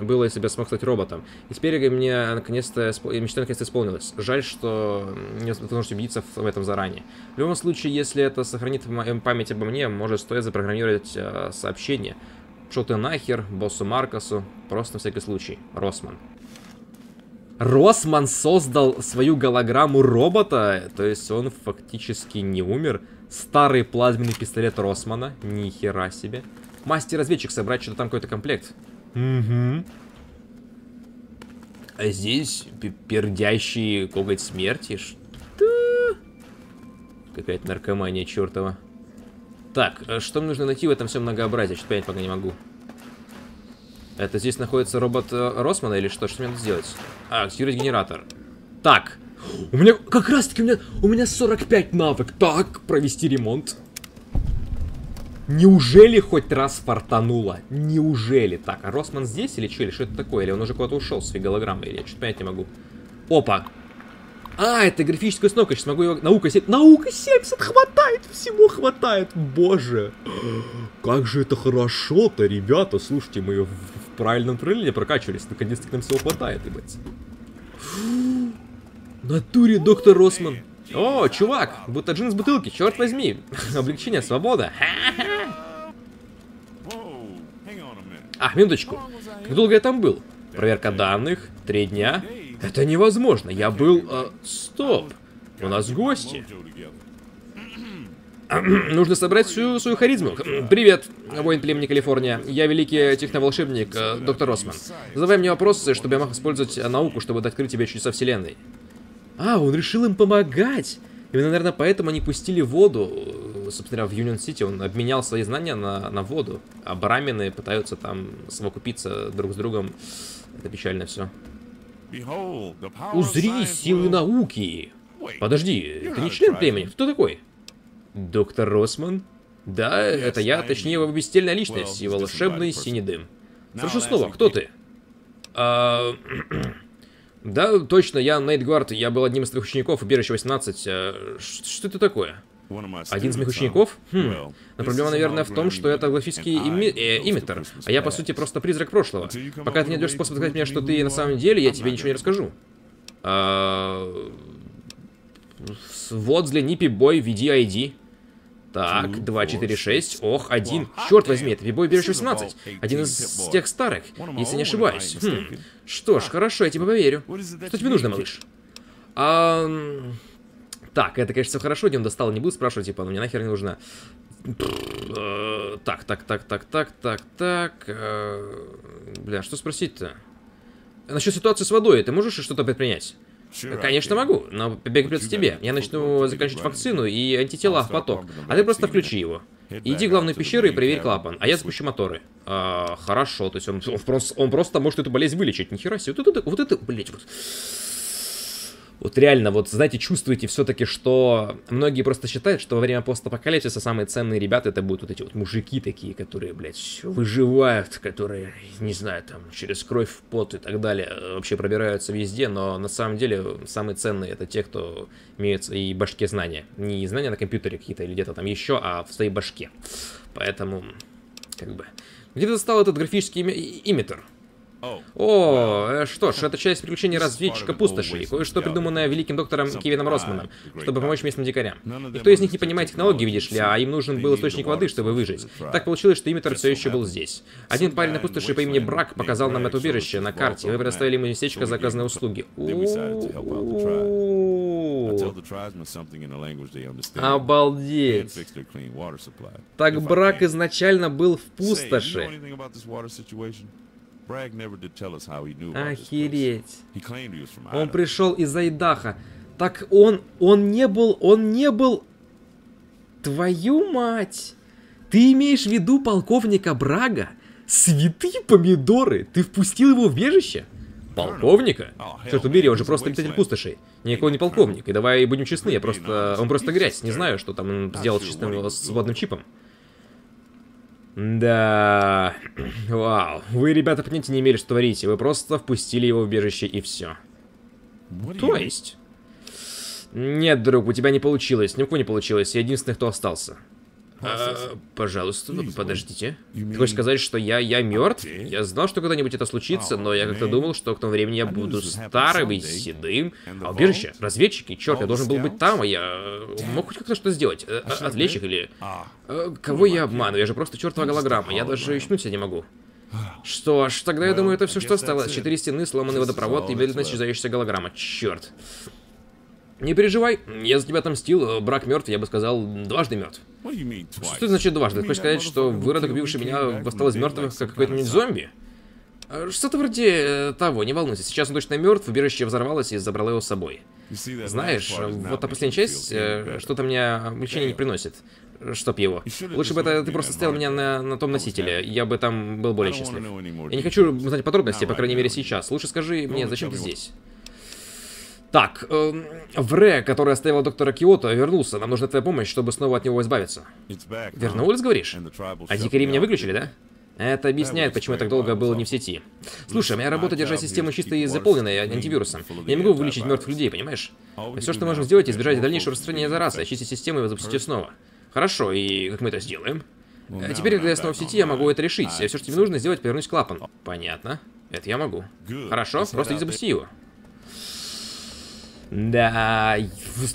было, если бы я смог стать роботом. И теперь мне наконец-то мечта наконец-то исполнилась. Жаль, что не возможность убедиться в этом заранее. В любом случае, если это сохранит память обо мне, может стоит запрограммировать э, сообщение. Шел ты нахер, боссу Маркосу, просто на всякий случай. Росман. Росман создал свою голограмму робота, то есть он фактически не умер. Старый плазменный пистолет Росмана, ни хера себе. Мастер-разведчик собрать что-то там какой-то комплект. Угу. А здесь пердящий коготь смерти. Что? Какая-то наркомания чертова. Так, а что мне нужно найти в этом всем многообразии? Что понять пока не могу. Это здесь находится робот э, Росмана или что? Что мне надо сделать? А, активировать генератор. Так. У меня как раз таки у меня, у меня 45 навык. Так, провести ремонт. Неужели хоть раз фартануло? Неужели? Так, а Росман здесь или что? Или что это такое? Или он уже куда-то ушел с голограммой? Я что-то понять не могу. Опа! А, это графическая установка, сейчас могу его... Наука 70... Наука 70 хватает, всего хватает, боже. Как же это хорошо-то, ребята. Слушайте, мы в, в правильном направлении прокачивались. Наконец-то нам всего хватает, ебать. Натуре, доктор Росман. О, чувак, будто джин с бутылки, черт возьми. Облегчение, свобода. А, минуточку. Как долго я там был? Проверка данных, три дня. Это невозможно, я был... Э, стоп, у нас гости. Нужно собрать всю свою харизму. Привет, воин племени Калифорния. Я великий техноволшебник, э, доктор Росман. Задавай мне вопросы, чтобы я мог использовать науку, чтобы открыть тебе чудеса вселенной. А, он решил им помогать. Именно, наверное, поэтому они пустили воду. Собственно, в Юнион Сити он обменял свои знания на, на воду. А брамины пытаются там совокупиться друг с другом. Это печально все. Узри силы науки. Подожди, ты не член племени. Кто такой? Доктор Росман? Да, это я, точнее его безтельная личность и волшебный синий дым. Хорошо снова, кто ты? А... Да, точно, я Нейтгвард, я был одним из твоих учеников убежища 18. А, что это такое? Один из моих учеников? Хм. Но проблема, наверное, в том, что это графический ими э, имитер, а я, по сути, просто призрак прошлого. Пока ты не найдешь способ сказать мне, что ты на самом деле, я тебе ничего не расскажу. А... Вот, взгляни, пибой, введи ID. Так, 2, 4, 6. Ох, один. Черт возьми, это Вибой Берешь 18. Один из тех старых, если не ошибаюсь. Хм. Что ж, хорошо, я тебе поверю. Что тебе нужно, малыш? А... Так, это, конечно, все хорошо, Дим достал, не буду спрашивать, типа, ну мне нахер не нужно. Так, так, так, так, так, так, так. Э, бля, что спросить-то? Насчет ситуации с водой, ты можешь что-то предпринять? Конечно могу, но побег придется тебе. Я начну заканчивать вакцину и антитела в поток, а ты просто включи его. Иди в главную пещеру и проверь клапан, а я запущу моторы. А, хорошо, то есть он, он, просто, он просто может эту болезнь вылечить. Нихера себе, вот это, вот это, блять, вот вот реально, вот, знаете, чувствуете все-таки, что многие просто считают, что во время постапокалипсиса самые ценные ребята это будут вот эти вот мужики такие, которые, блядь, выживают, которые, не знаю, там, через кровь, пот и так далее, вообще пробираются везде, но на самом деле самые ценные это те, кто имеют и башке знания. Не знания на компьютере какие-то или где-то там еще, а в своей башке. Поэтому, как бы... Где ты достал этот графический имитер? О, э, что ж, это часть приключений разведчика пустоши, и кое-что придуманное великим доктором Кевином Росманом, чтобы помочь местным дикарям. Никто из них не понимает технологии, видишь ли, а им нужен был источник воды, чтобы выжить. Так получилось, что имитер все еще был здесь. Один парень на пустоши по имени Брак показал нам это убежище на карте, вы предоставили ему местечко за оказанные услуги. Обалдеть. Так Брак изначально был в пустоши. Охереть. Он пришел из Айдаха. Так он, он не был, он не был... Твою мать! Ты имеешь в виду полковника Брага? Святые помидоры! Ты впустил его в убежище? Полковника? Черт побери, он же просто обитатель пустошей. Никакого не полковник. И давай будем честны, я просто... Он просто грязь. Не знаю, что там он сделал с чистым свободным чипом. Да... Вау. Вы, ребята, понятия не имели, что творите. Вы просто впустили его в убежище и все. То есть... Нет, друг, у тебя не получилось. Ни у кого не получилось. Я единственный, кто остался. А, пожалуйста, подождите. Ты хочешь сказать, что я, я мертв? Я знал, что когда-нибудь это случится, но я как-то думал, что к тому времени я буду старым и седым. А убежище? Разведчики? Черт, я должен был быть там, а я мог хоть как-то что сделать? Э, отвлечь их или... Э, кого я обманываю? Я же просто чертова голограмма, я даже ищнуть себя не могу. Что ж, тогда я думаю, это все, что осталось. Четыре стены, сломанный водопровод и медленно исчезающая голограмма. Черт. Не переживай, я за тебя отомстил, брак мертв, я бы сказал, дважды мертв. Что это значит дважды? Ты хочешь сказать, что выродок, убивший меня, восстал из мертвых, как какой-то зомби? А, что-то вроде э, того, не волнуйся. Сейчас он точно мертв, убежище взорвалось и забрало его с собой. Знаешь, вот та последняя часть э, что-то мне облегчение не приносит. Чтоб его. Лучше бы это ты просто стоял меня на, на том носителе. Я бы там был более счастлив. Я не хочу знать подробности, по крайней мере сейчас. Лучше скажи мне, зачем ты здесь? Так, эм, Вре, который оставил доктора Киото, вернулся. Нам нужна твоя помощь, чтобы снова от него избавиться. Вернулась, говоришь? А дикари меня выключили, да? Это объясняет, почему я так долго был не в сети. Слушай, моя работа держать систему чистой и заполненной антивирусом. Я не могу вылечить мертвых людей, понимаешь? Все, что мы можем сделать, избежать дальнейшего распространения заразы, очистить систему и запустить ее снова. Хорошо, и как мы это сделаем? А теперь, когда я снова в сети, я могу это решить. Все, что тебе нужно сделать, повернуть клапан. Понятно. Это я могу. Хорошо, просто иди запусти его. Да,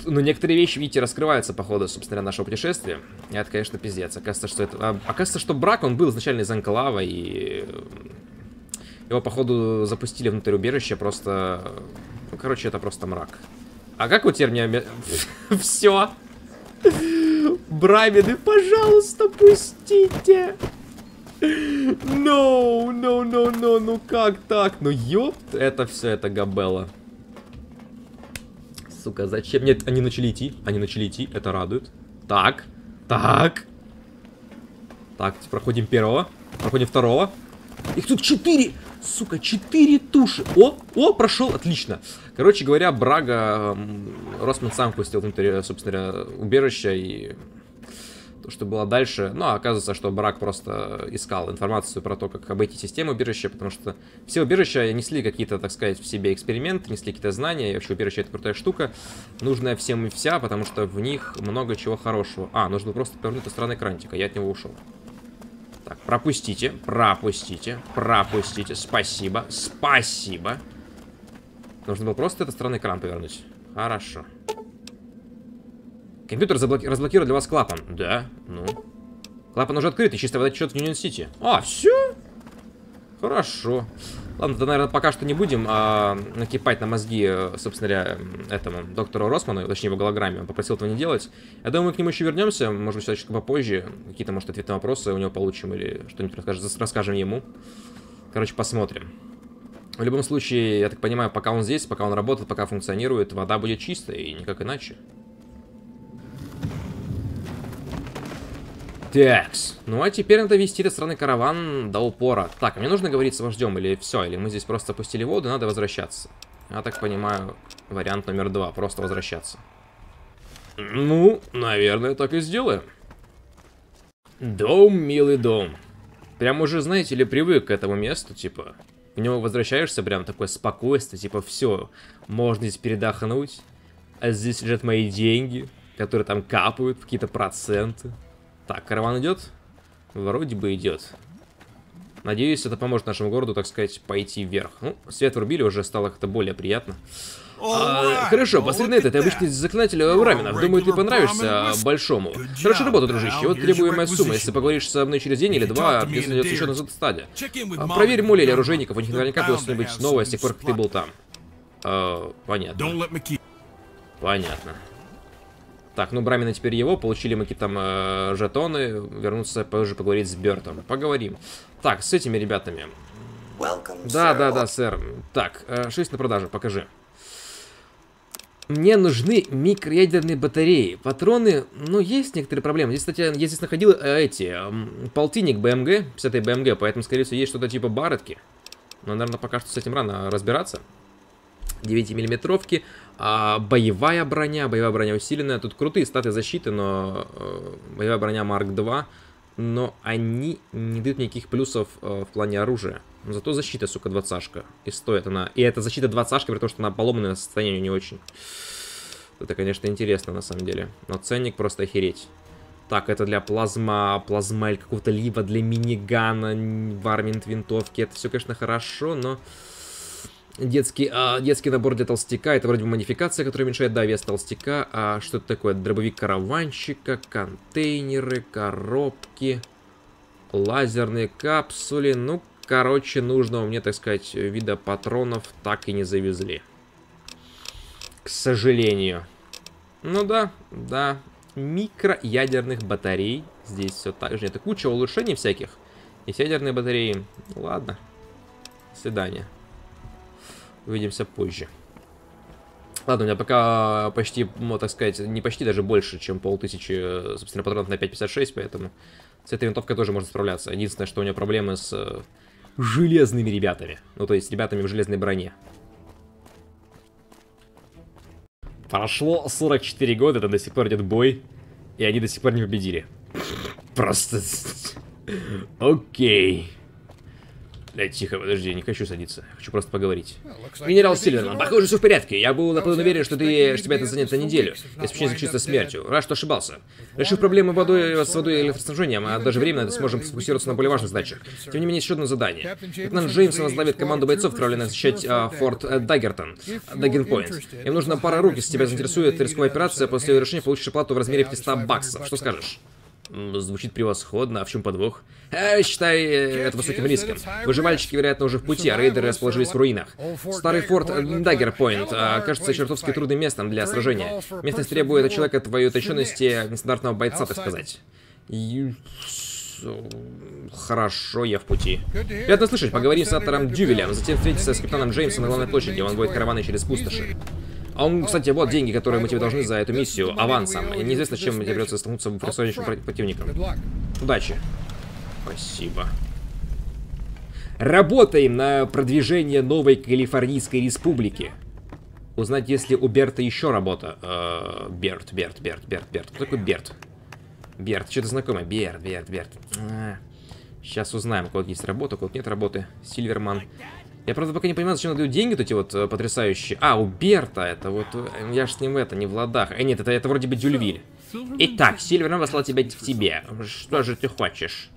ну некоторые вещи, видите, раскрываются по ходу, собственно, нашего путешествия. И это, конечно, пиздец. Оказывается, что это... А, оказывается, что брак, он был изначально из Анклава, и... Его, походу, запустили внутрь убежища просто... Ну, короче, это просто мрак. А как теперь мне... Все. Брамины, пожалуйста, пустите. No, no, no, no, ну как так? Ну ёпт, это все, это Габелла. Сука, зачем? Нет, они начали идти. Они начали идти. Это радует. Так. Так. Так, проходим первого. Проходим второго. Их тут четыре. Сука, четыре туши. О, о, прошел. Отлично. Короче говоря, Брага Росман сам пустил внутрь, собственно, убежища и что было дальше. Ну, а оказывается, что Брак просто искал информацию про то, как обойти систему убежища, потому что все убежища несли какие-то, так сказать, в себе эксперименты, несли какие-то знания, и вообще убежище это крутая штука, нужная всем и вся, потому что в них много чего хорошего. А, нужно просто повернуть стороны экранчика, я от него ушел. Так, пропустите, пропустите, пропустите, спасибо, спасибо. Нужно было просто этой стороны экран повернуть. Хорошо. Компьютер заблоки... для вас клапан. Да, ну. Клапан уже открыт, и чисто вода течет в Юнион-Сити. А, все? Хорошо. Ладно, то, наверное, пока что не будем а, накипать на мозги, собственно говоря, этому доктору Росману, точнее его голограмме. Он попросил этого не делать. Я думаю, мы к нему еще вернемся, может быть, чуть попозже. Какие-то, может, ответы на вопросы у него получим или что-нибудь расскажем, расскажем ему. Короче, посмотрим. В любом случае, я так понимаю, пока он здесь, пока он работает, пока функционирует, вода будет чистая и никак иначе. Такс. Ну а теперь надо вести этот странный караван до упора. Так, а мне нужно говорить с вождем или все? Или мы здесь просто опустили воду, надо возвращаться? Я так понимаю, вариант номер два. Просто возвращаться. Ну, наверное, так и сделаем. Дом, милый дом. Прям уже, знаете ли, привык к этому месту, типа. В него возвращаешься, прям такое спокойствие, типа, все, можно здесь передохнуть. А здесь лежат мои деньги, которые там капают, какие-то проценты. Так, караван идет? Вроде бы идет. Надеюсь, это поможет нашему городу, так сказать, пойти вверх. Ну, свет врубили, уже стало как-то более приятно. А, хорошо, посмотри на это, ты обычный заклинатель Раминов. Думаю, ты понравишься большому. Хорошая работа, дружище. Вот требуемая сумма. Если поговоришь со мной через день или два, если найдется еще на стадия. А, проверь моли или оружейников, у них наверняка было что-нибудь новое с тех пор, как ты был там. А, понятно. Понятно. Так, ну Брамина теперь его, получили мы какие-то там э, жетоны, вернуться позже поговорить с Бертом. Поговорим. Так, с этими ребятами. Welcome, да, да, да, сэр. Так, э, 6 на продажу, покажи. Мне нужны микроядерные батареи. Патроны, ну, есть некоторые проблемы. Здесь, кстати, я здесь находил э, эти, э, полтинник БМГ, 50 БМГ, поэтому, скорее всего, есть что-то типа барретки. Но, наверное, пока что с этим рано разбираться. 9-миллиметровки, а, боевая броня, боевая броня усиленная. Тут крутые статы защиты, но э, боевая броня Марк 2, но они не дают никаких плюсов э, в плане оружия. Но зато защита, сука, двадцашка. И стоит она... И эта защита двадцашка, при том, что она поломанная, состояние не очень. Это, конечно, интересно, на самом деле. Но ценник просто охереть. Так, это для плазма, плазмель какого-то, либо для минигана, варминт винтовки. Это все, конечно, хорошо, но... Детский, а, детский набор для толстяка, это вроде бы модификация, которая уменьшает, да, вес толстяка. А что это такое? Дробовик караванщика, контейнеры, коробки, лазерные капсули. Ну, короче, нужного мне, так сказать, вида патронов так и не завезли. К сожалению. Ну да, да, микроядерных батарей. Здесь все так же. Это куча улучшений всяких. Есть ядерные батареи. Ладно. До свидания. Увидимся позже. Ладно, у меня пока почти, ну, так сказать, не почти, даже больше, чем полтысячи, собственно, патронов на 5.56, поэтому с этой винтовкой тоже можно справляться. Единственное, что у нее проблемы с э, железными ребятами. Ну, то есть ребятами в железной броне. Прошло 44 года, это до сих пор идет бой, и они до сих пор не победили. Просто... Окей. Блядь, тихо, подожди, не хочу садиться. Хочу просто поговорить. Генерал Сильверман, похоже, все в порядке. Я был наполовину уверен, что ты, что тебя это занят на неделю. Я специально заключиться смертью. Рад, что ошибался. Решив проблемы водой, с водой и электроснабжением, а даже временно сможем сфокусироваться на более важных задачах. Тем не менее, еще одно задание. Капитан Джеймс возглавит команду бойцов, отправленных защищать а, форт э, Даггертон, Даггенпойнт. Им нужна пара рук, если тебя заинтересует рисковая операция, после ее решения получишь оплату в размере 500 баксов. Что скажешь? Звучит превосходно, а в чем подвох? Э, считай э, это высоким риском. Выживальщики, вероятно, уже в пути, а рейдеры расположились в руинах. Старый форт Даггерпойнт а, кажется чертовски трудным местом для сражения. Местность требует от человека твоей уточенности нестандартного бойца, так сказать. Хорошо, я в пути. Приятно слышать, поговори с Атором Дювелем, затем встретиться с капитаном Джеймсом на главной площади, он будет караваны через пустоши. А он, кстати, вот деньги, которые мы тебе должны за эту миссию, авансом. И неизвестно, чем тебе придется столкнуться в происходящим противником. Удачи. Спасибо. Работаем на продвижение новой Калифорнийской республики. Узнать, если у Берта еще работа. Э, Берт, Берт, Берт, Берт, Берт. Кто такой Берт? Берт, что-то знакомое. Берт, Берт, Берт. А, сейчас узнаем, у кого есть работа, у кого нет работы. Сильверман. Я, правда, пока не понимаю, зачем дают деньги вот эти вот э, потрясающие. А, у Берта это вот... Э, я ж с ним это, не в ладах. Э, нет, это, это вроде бы Дюльвиль. Итак, Сильверман послал тебя в тебе. Что же ты хочешь?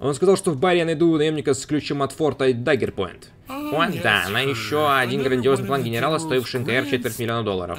Он сказал, что в баре я найду наемника с ключом от форта Даггерпойнт. Вот да, она еще один грандиозный план генерала, стоивший НКР четверть миллиона долларов.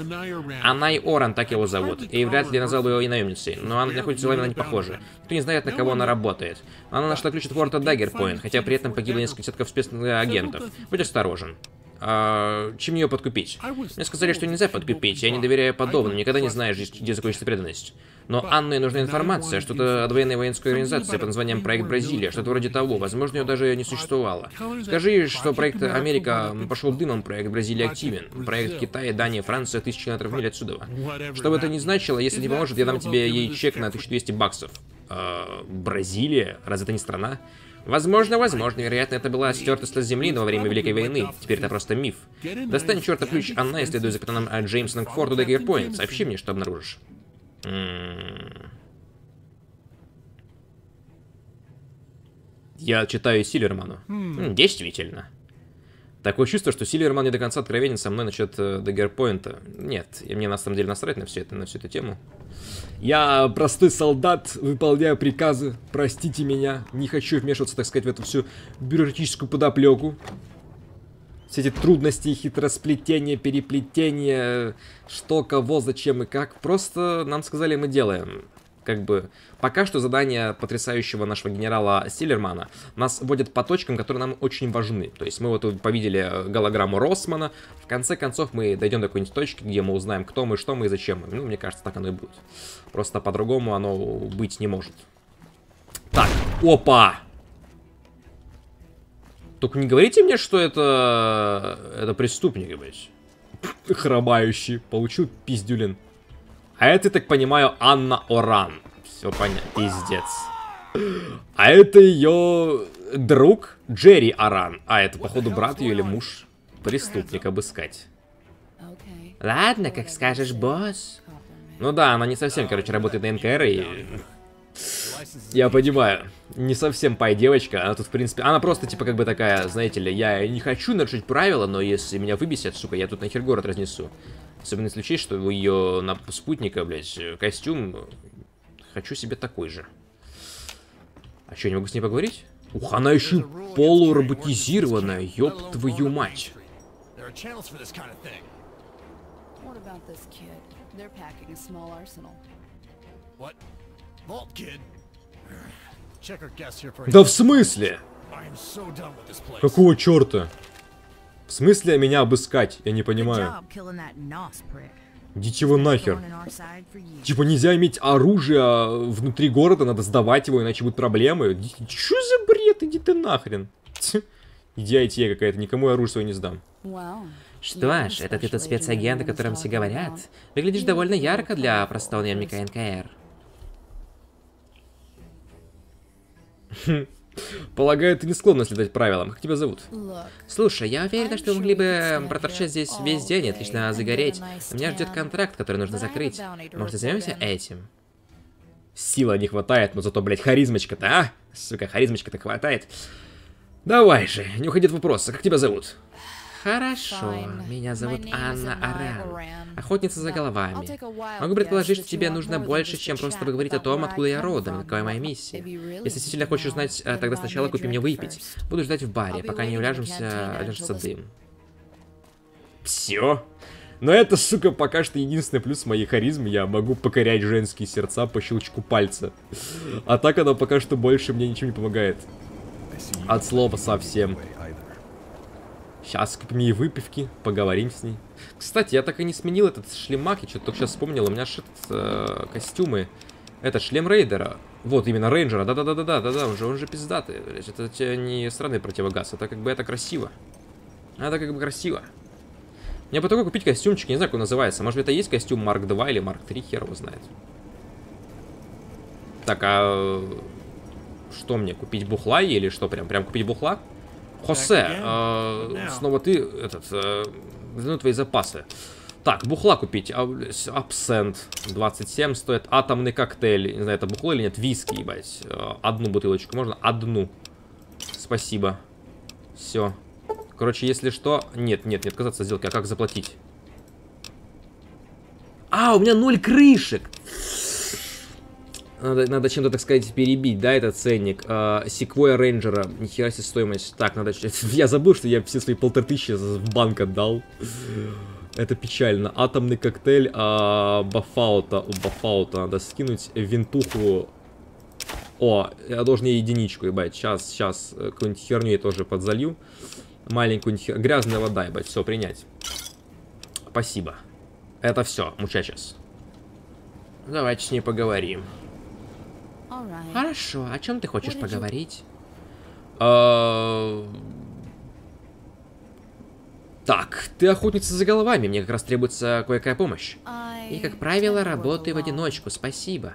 Анай Оран, так его зовут, и вряд ли назвал бы его и наемницей, но она находится в она не похожа. Никто не знает, на кого она работает. Она нашла ключ от форта Даггерпойнт, хотя при этом погибло несколько десятков спецагентов. Будь осторожен. А, чем ее подкупить? Мне сказали, что нельзя подкупить, я не доверяю подобному, никогда не знаешь, где закончится преданность. Но Анне нужна информация, что-то от военной воинской организации под названием Проект Бразилия, что-то вроде того, возможно, ее даже не существовало. Скажи, что проект Америка пошел дымом, проект Бразилия активен. Проект Китая, Дания, Франция, тысячи километров миль отсюда. Что бы это ни значило, если не поможет, я дам тебе ей чек на 1200 баксов. А, Бразилия? Разве это не страна? Возможно, возможно, вероятно, это была стертость с земли во время Великой войны. Теперь это просто миф. Достань черта ключ Анна и следуй за капитаном Джеймсоном к форту Даггерпойнт. Сообщи мне, что обнаружишь. Я читаю Силерману. Действительно. Такое чувство, что Сильверман не до конца откровенен со мной насчет э, Даггерпоинта. Нет, и мне на самом деле насрать на все это, на всю эту тему. Я простой солдат, выполняю приказы, простите меня. Не хочу вмешиваться, так сказать, в эту всю бюрократическую подоплеку. Все эти трудности, хитросплетения, переплетения, что, кого, зачем и как. Просто нам сказали, мы делаем как бы пока что задание потрясающего нашего генерала Силлермана нас вводят по точкам, которые нам очень важны. То есть мы вот повидели голограмму Росмана, в конце концов мы дойдем до какой-нибудь точки, где мы узнаем, кто мы, что мы и зачем мы. Ну, мне кажется, так оно и будет. Просто по-другому оно быть не может. Так, опа! Только не говорите мне, что это... Это преступник, блядь. хромающий, получил пиздюлин. А это, так понимаю, Анна Оран. Все понятно, пиздец. А это ее друг Джерри Оран. А это, походу, брат ее или муж. Преступник обыскать. Ладно, как скажешь, босс. Ну да, она не совсем, короче, работает на НКР и... Я понимаю, не совсем пай девочка, она тут, в принципе, она просто, типа, как бы такая, знаете ли, я не хочу нарушить правила, но если меня выбесят, сука, я тут нахер город разнесу. Особенно если учесть, что у ее на спутника, блядь, костюм, хочу себе такой же. А что, не могу с ней поговорить? Ух, она еще полуроботизированная, ёб твою мать. What about this kid? They're packing a small arsenal. What? Vault kid? Check our guests here for Да в смысле? Какого черта? В смысле меня обыскать? Я не понимаю. Идите вы нахер. Типа нельзя иметь оружие внутри города, надо сдавать его, иначе будут проблемы. Чё за бред? Иди ты нахрен. Идиотия какая-то, никому я оружие свое не сдам. Что ж, это ты тот спецагент, о котором все говорят. Выглядишь довольно ярко для простого наемника НКР. Полагаю, ты не склонна следовать правилам. Как тебя зовут? Слушай, я уверена, что вы могли бы проторчать здесь весь день и отлично загореть. Меня ждет контракт, который нужно закрыть. Может, займемся этим? Сила не хватает, но зато, блядь, харизмочка-то, а? Сука, харизмочка-то хватает. Давай же, не уходи от вопроса. Как тебя зовут? Хорошо, меня зовут Анна Аран. Охотница за головами. Могу предположить, что тебе нужно больше, чем просто поговорить о том, откуда я родом какая моя миссия. Если действительно хочешь узнать, тогда сначала купи мне выпить. Буду ждать в баре, пока не уляжемся, ляжется дым. Все. Но это, сука, пока что единственный плюс моей харизмы. Я могу покорять женские сердца по щелчку пальца. А так она пока что больше мне ничем не помогает. От слова совсем. Сейчас купим ей выпивки, поговорим с ней. Кстати, я так и не сменил этот шлемак, я что-то только сейчас вспомнил. У меня шит э, костюмы. Это шлем рейдера. Вот, именно рейнджера. Да-да-да-да-да-да, он же, он же пиздатый. Это не странный противогаз, это как бы это красиво. Это как бы красиво. Мне бы такой купить костюмчик, не знаю, как он называется. Может, это есть костюм Марк 2 или Марк 3, хер его знает. Так, а что мне, купить бухла или что, прям, прям купить бухла? Хосе, э, снова ты, этот, э, твои запасы. Так, бухла купить, а, абсент, 27 стоит, атомный коктейль, не знаю, это бухло или нет, виски, ебать, Э, одну бутылочку, можно? Одну. Спасибо. Все. Короче, если что... Нет, нет, не отказаться от сделки, а как заплатить? А, у меня ноль крышек! Надо, надо чем-то, так сказать, перебить, да, этот ценник. Секвоя рейнджера, нихера себе стоимость. Так, надо... Я забыл, что я все свои полторы тысячи в банк отдал. Это печально. Атомный коктейль а, Бафаута. У Бафаута надо скинуть винтуху. О, я должен ей единичку, ебать. Сейчас, сейчас, э, какую-нибудь херню я тоже подзалью. Маленькую хер... Грязная вода, ебать. Все, принять. Спасибо. Это все, мучачас. Давайте с ней поговорим. Хорошо, о чем ты хочешь поговорить? А, Так, ты охотница за головами, мне как раз требуется кое-какая помощь. И, как правило, работаю в одиночку, спасибо.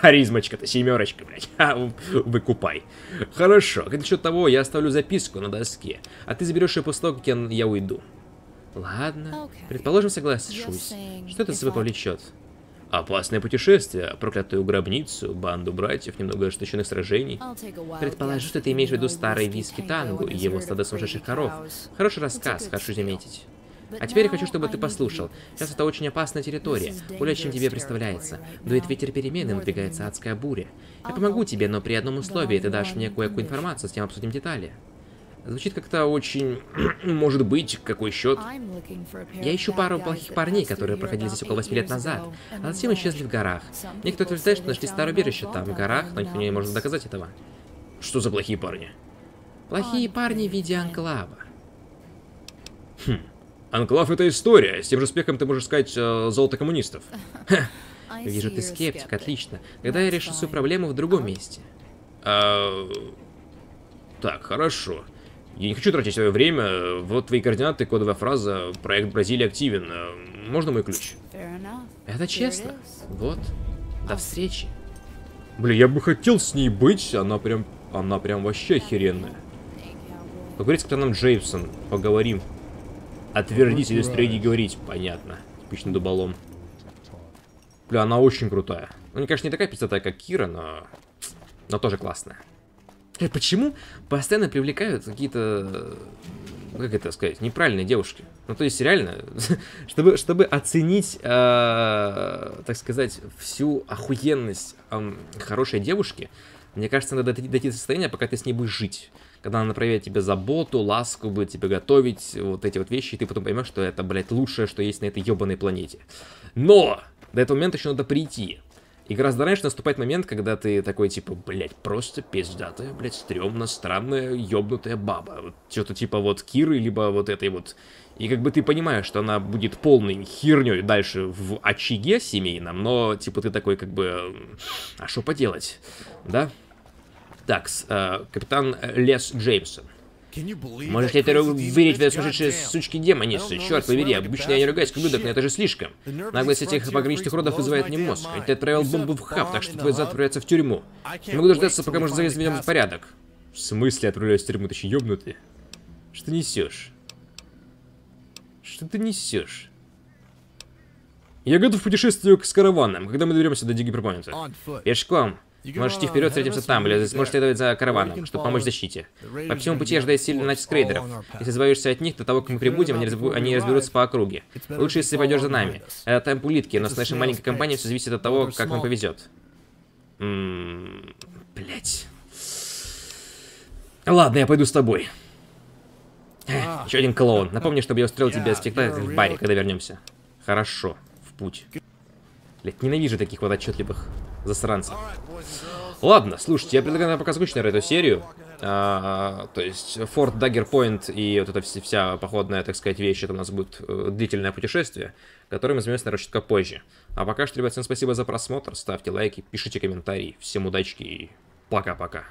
Харизмочка-то, семерочка, блядь. Ха, Выкупай. Хорошо, как насчет того, я оставлю записку на доске, а ты заберешь ее после того, как я, уйду. Ладно, предположим, saying, Что это if собой повлечет? Опасное путешествие, проклятую гробницу, банду братьев, немного ожесточенных сражений. Предположу, что ты имеешь в виду старый виски Тангу и его стадо сумасшедших коров. Хороший рассказ, хочу заметить. А теперь я хочу, чтобы ты послушал. Сейчас это очень опасная территория. Более чем тебе представляется. Дует ветер перемены, надвигается адская буря. Я помогу тебе, но при одном условии. Ты дашь мне кое-какую информацию, с тем обсудим детали. Звучит как-то очень... Может быть, какой счет? Я ищу пару плохих парней, которые проходили здесь около eight 8 лет назад, а затем исчезли в горах. Некоторые утверждают, что нашли старое убежище там, в горах, но никто не может доказать этого. Что за плохие парни? Плохие парни в виде анклава. Анклав — это история. С тем же успехом ты можешь сказать э, золото коммунистов. Вижу, ты скептик, отлично. Когда я решу свою проблему в другом месте. А, Так, хорошо. Я не хочу тратить свое время. Вот твои координаты, кодовая фраза. Проект Бразилия активен. Э, Можно мой ключ? Это честно. Вот. До встречи. Бля, я бы хотел с ней быть. Она прям... Она прям вообще охеренная. Cowboy. Поговорить с капитаном Джеймсон. Поговорим. Отвердись или стрейди говорить. Понятно. Типичный дуболом. Бля, она очень крутая. Ну, конечно, не такая пиздатая, как Кира, но... Но тоже классная. Э, Почему постоянно привлекают какие-то... э, Как это сказать? Неправильные девушки. Ну, то есть, реально, чтобы, чтобы оценить, э, так сказать, всю охуенность эм, хорошей девушки, мне кажется, надо дойти, дойти до состояния, пока ты с ней будешь жить. Когда она проявит тебе заботу, ласку, будет тебе готовить, вот эти вот вещи, и ты потом поймешь, что это, блядь, лучшее, что есть на этой ебаной планете. Но! До этого момента еще надо прийти. И гораздо раньше наступает момент, когда ты такой, типа, блядь, просто пиздатая, блядь, стрёмно, странная, ёбнутая баба. Вот Что-то типа вот Киры, либо вот этой вот. И как бы ты понимаешь, что она будет полной херней дальше в очаге семейном, но, типа, ты такой, как бы, а что поделать, да? Так, э, капитан Лес Джеймсон. Можешь ли ты верить в это сумасшедшие сучки демоницы? Черт побери, обычно я не ругаюсь как ублюдок, но это же слишком. Наглость этих пограничных уродов вызывает мне мозг. Ведь ты отправил бомбу в хаб, так что твой зад отправляется в тюрьму. Не могу дождаться, пока мы заведем порядок. В смысле отправляюсь в тюрьму? Ты еще ёбнутый? Что несешь? Что ты несешь? Я готов к путешествию к с караваном, когда мы доберемся до foot. Пешком. Можете вперед, встретимся там, или сможете следовать за караваном, чтобы помочь защите. По всему пути ожидает сильный натиск рейдеров. Если избавишься от них, до того, как мы прибудем, они, разбу- они разберутся по округе. Лучше, если пойдешь за нами. Это темп улитки, но с нашей маленькой компанией все зависит от того, как нам повезет. Ммм... Блять. Ладно, я пойду с тобой. Еще один клоун. Напомни, чтобы я устроил тебе спектакль в баре, когда вернемся. Хорошо. В путь. Блять, ненавижу таких вот отчетливых засранцев. Ладно, слушайте, я предлагаю нам пока наверное, эту серию. А, то есть, Форт Даггер Пойнт и вот эта вся, походная, так сказать, вещь, это у нас будет э, длительное путешествие, которое мы займемся, наверное, чутка позже. А пока что, ребят, всем спасибо за просмотр, ставьте лайки, пишите комментарии. Всем удачи и пока-пока.